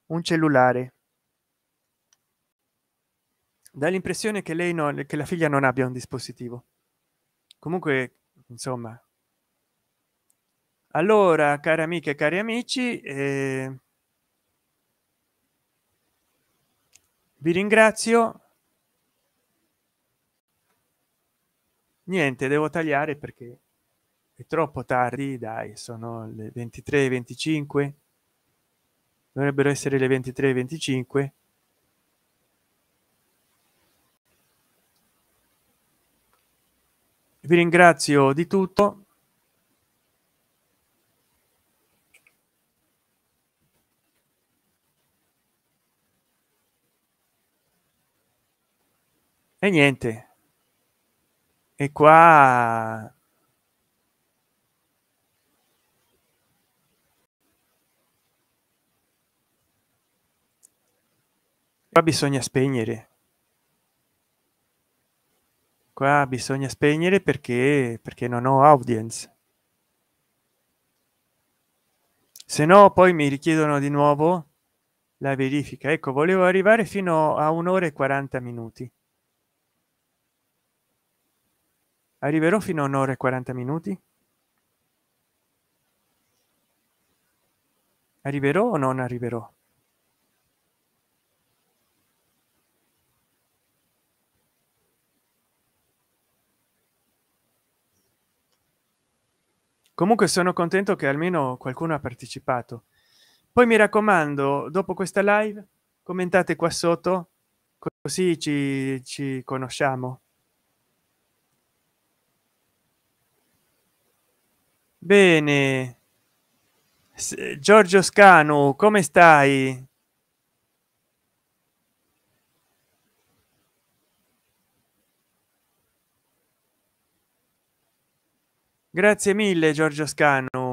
un cellulare. Dà l'impressione che lei non che la figlia non abbia un dispositivo. Comunque insomma allora cari amiche e cari amici eh, vi ringrazio. Niente devo tagliare perché è troppo tardi dai sono le 23 25 dovrebbero essere le 23 25 vi ringrazio di tutto e niente. E qua qua bisogna spegnere. Qua bisogna spegnere perché perché non ho audience. Se no poi mi richiedono di nuovo la verifica. Ecco volevo arrivare fino a un'ora e 40 minuti arriverò fino a un'ora e 40 minuti. Arriverò o non arriverò? Comunque sono contento che almeno qualcuno ha partecipato. Poi mi raccomando dopo questa live commentate qua sotto così ci, ci conosciamo bene. Giorgio scanu come stai? Grazie mille giorgio scanu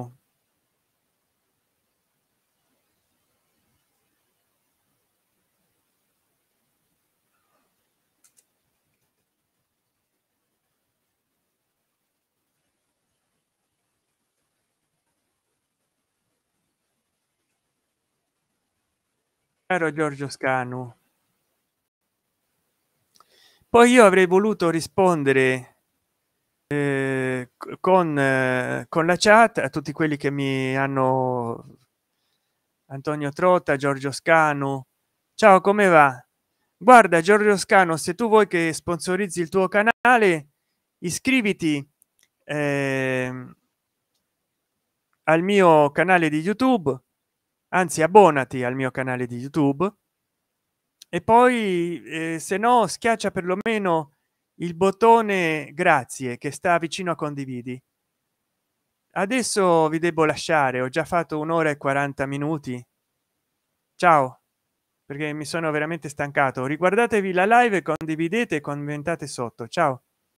caro giorgio scanu poi io avrei voluto rispondere eh, con eh, con la chat a tutti quelli che mi hanno antonio trotta giorgio scanu. Ciao come va? Guarda giorgio scano se tu vuoi che sponsorizzi il tuo canale iscriviti eh, al mio canale di youtube anzi abbonati al mio canale di youtube. E poi eh, se no schiaccia perlomeno il bottone grazie che sta vicino a condividi. Adesso vi devo lasciare ho già fatto un'ora e 40 minuti. Ciao perché mi sono veramente stancato. Riguardatevi la live condividete commentate sotto. Ciao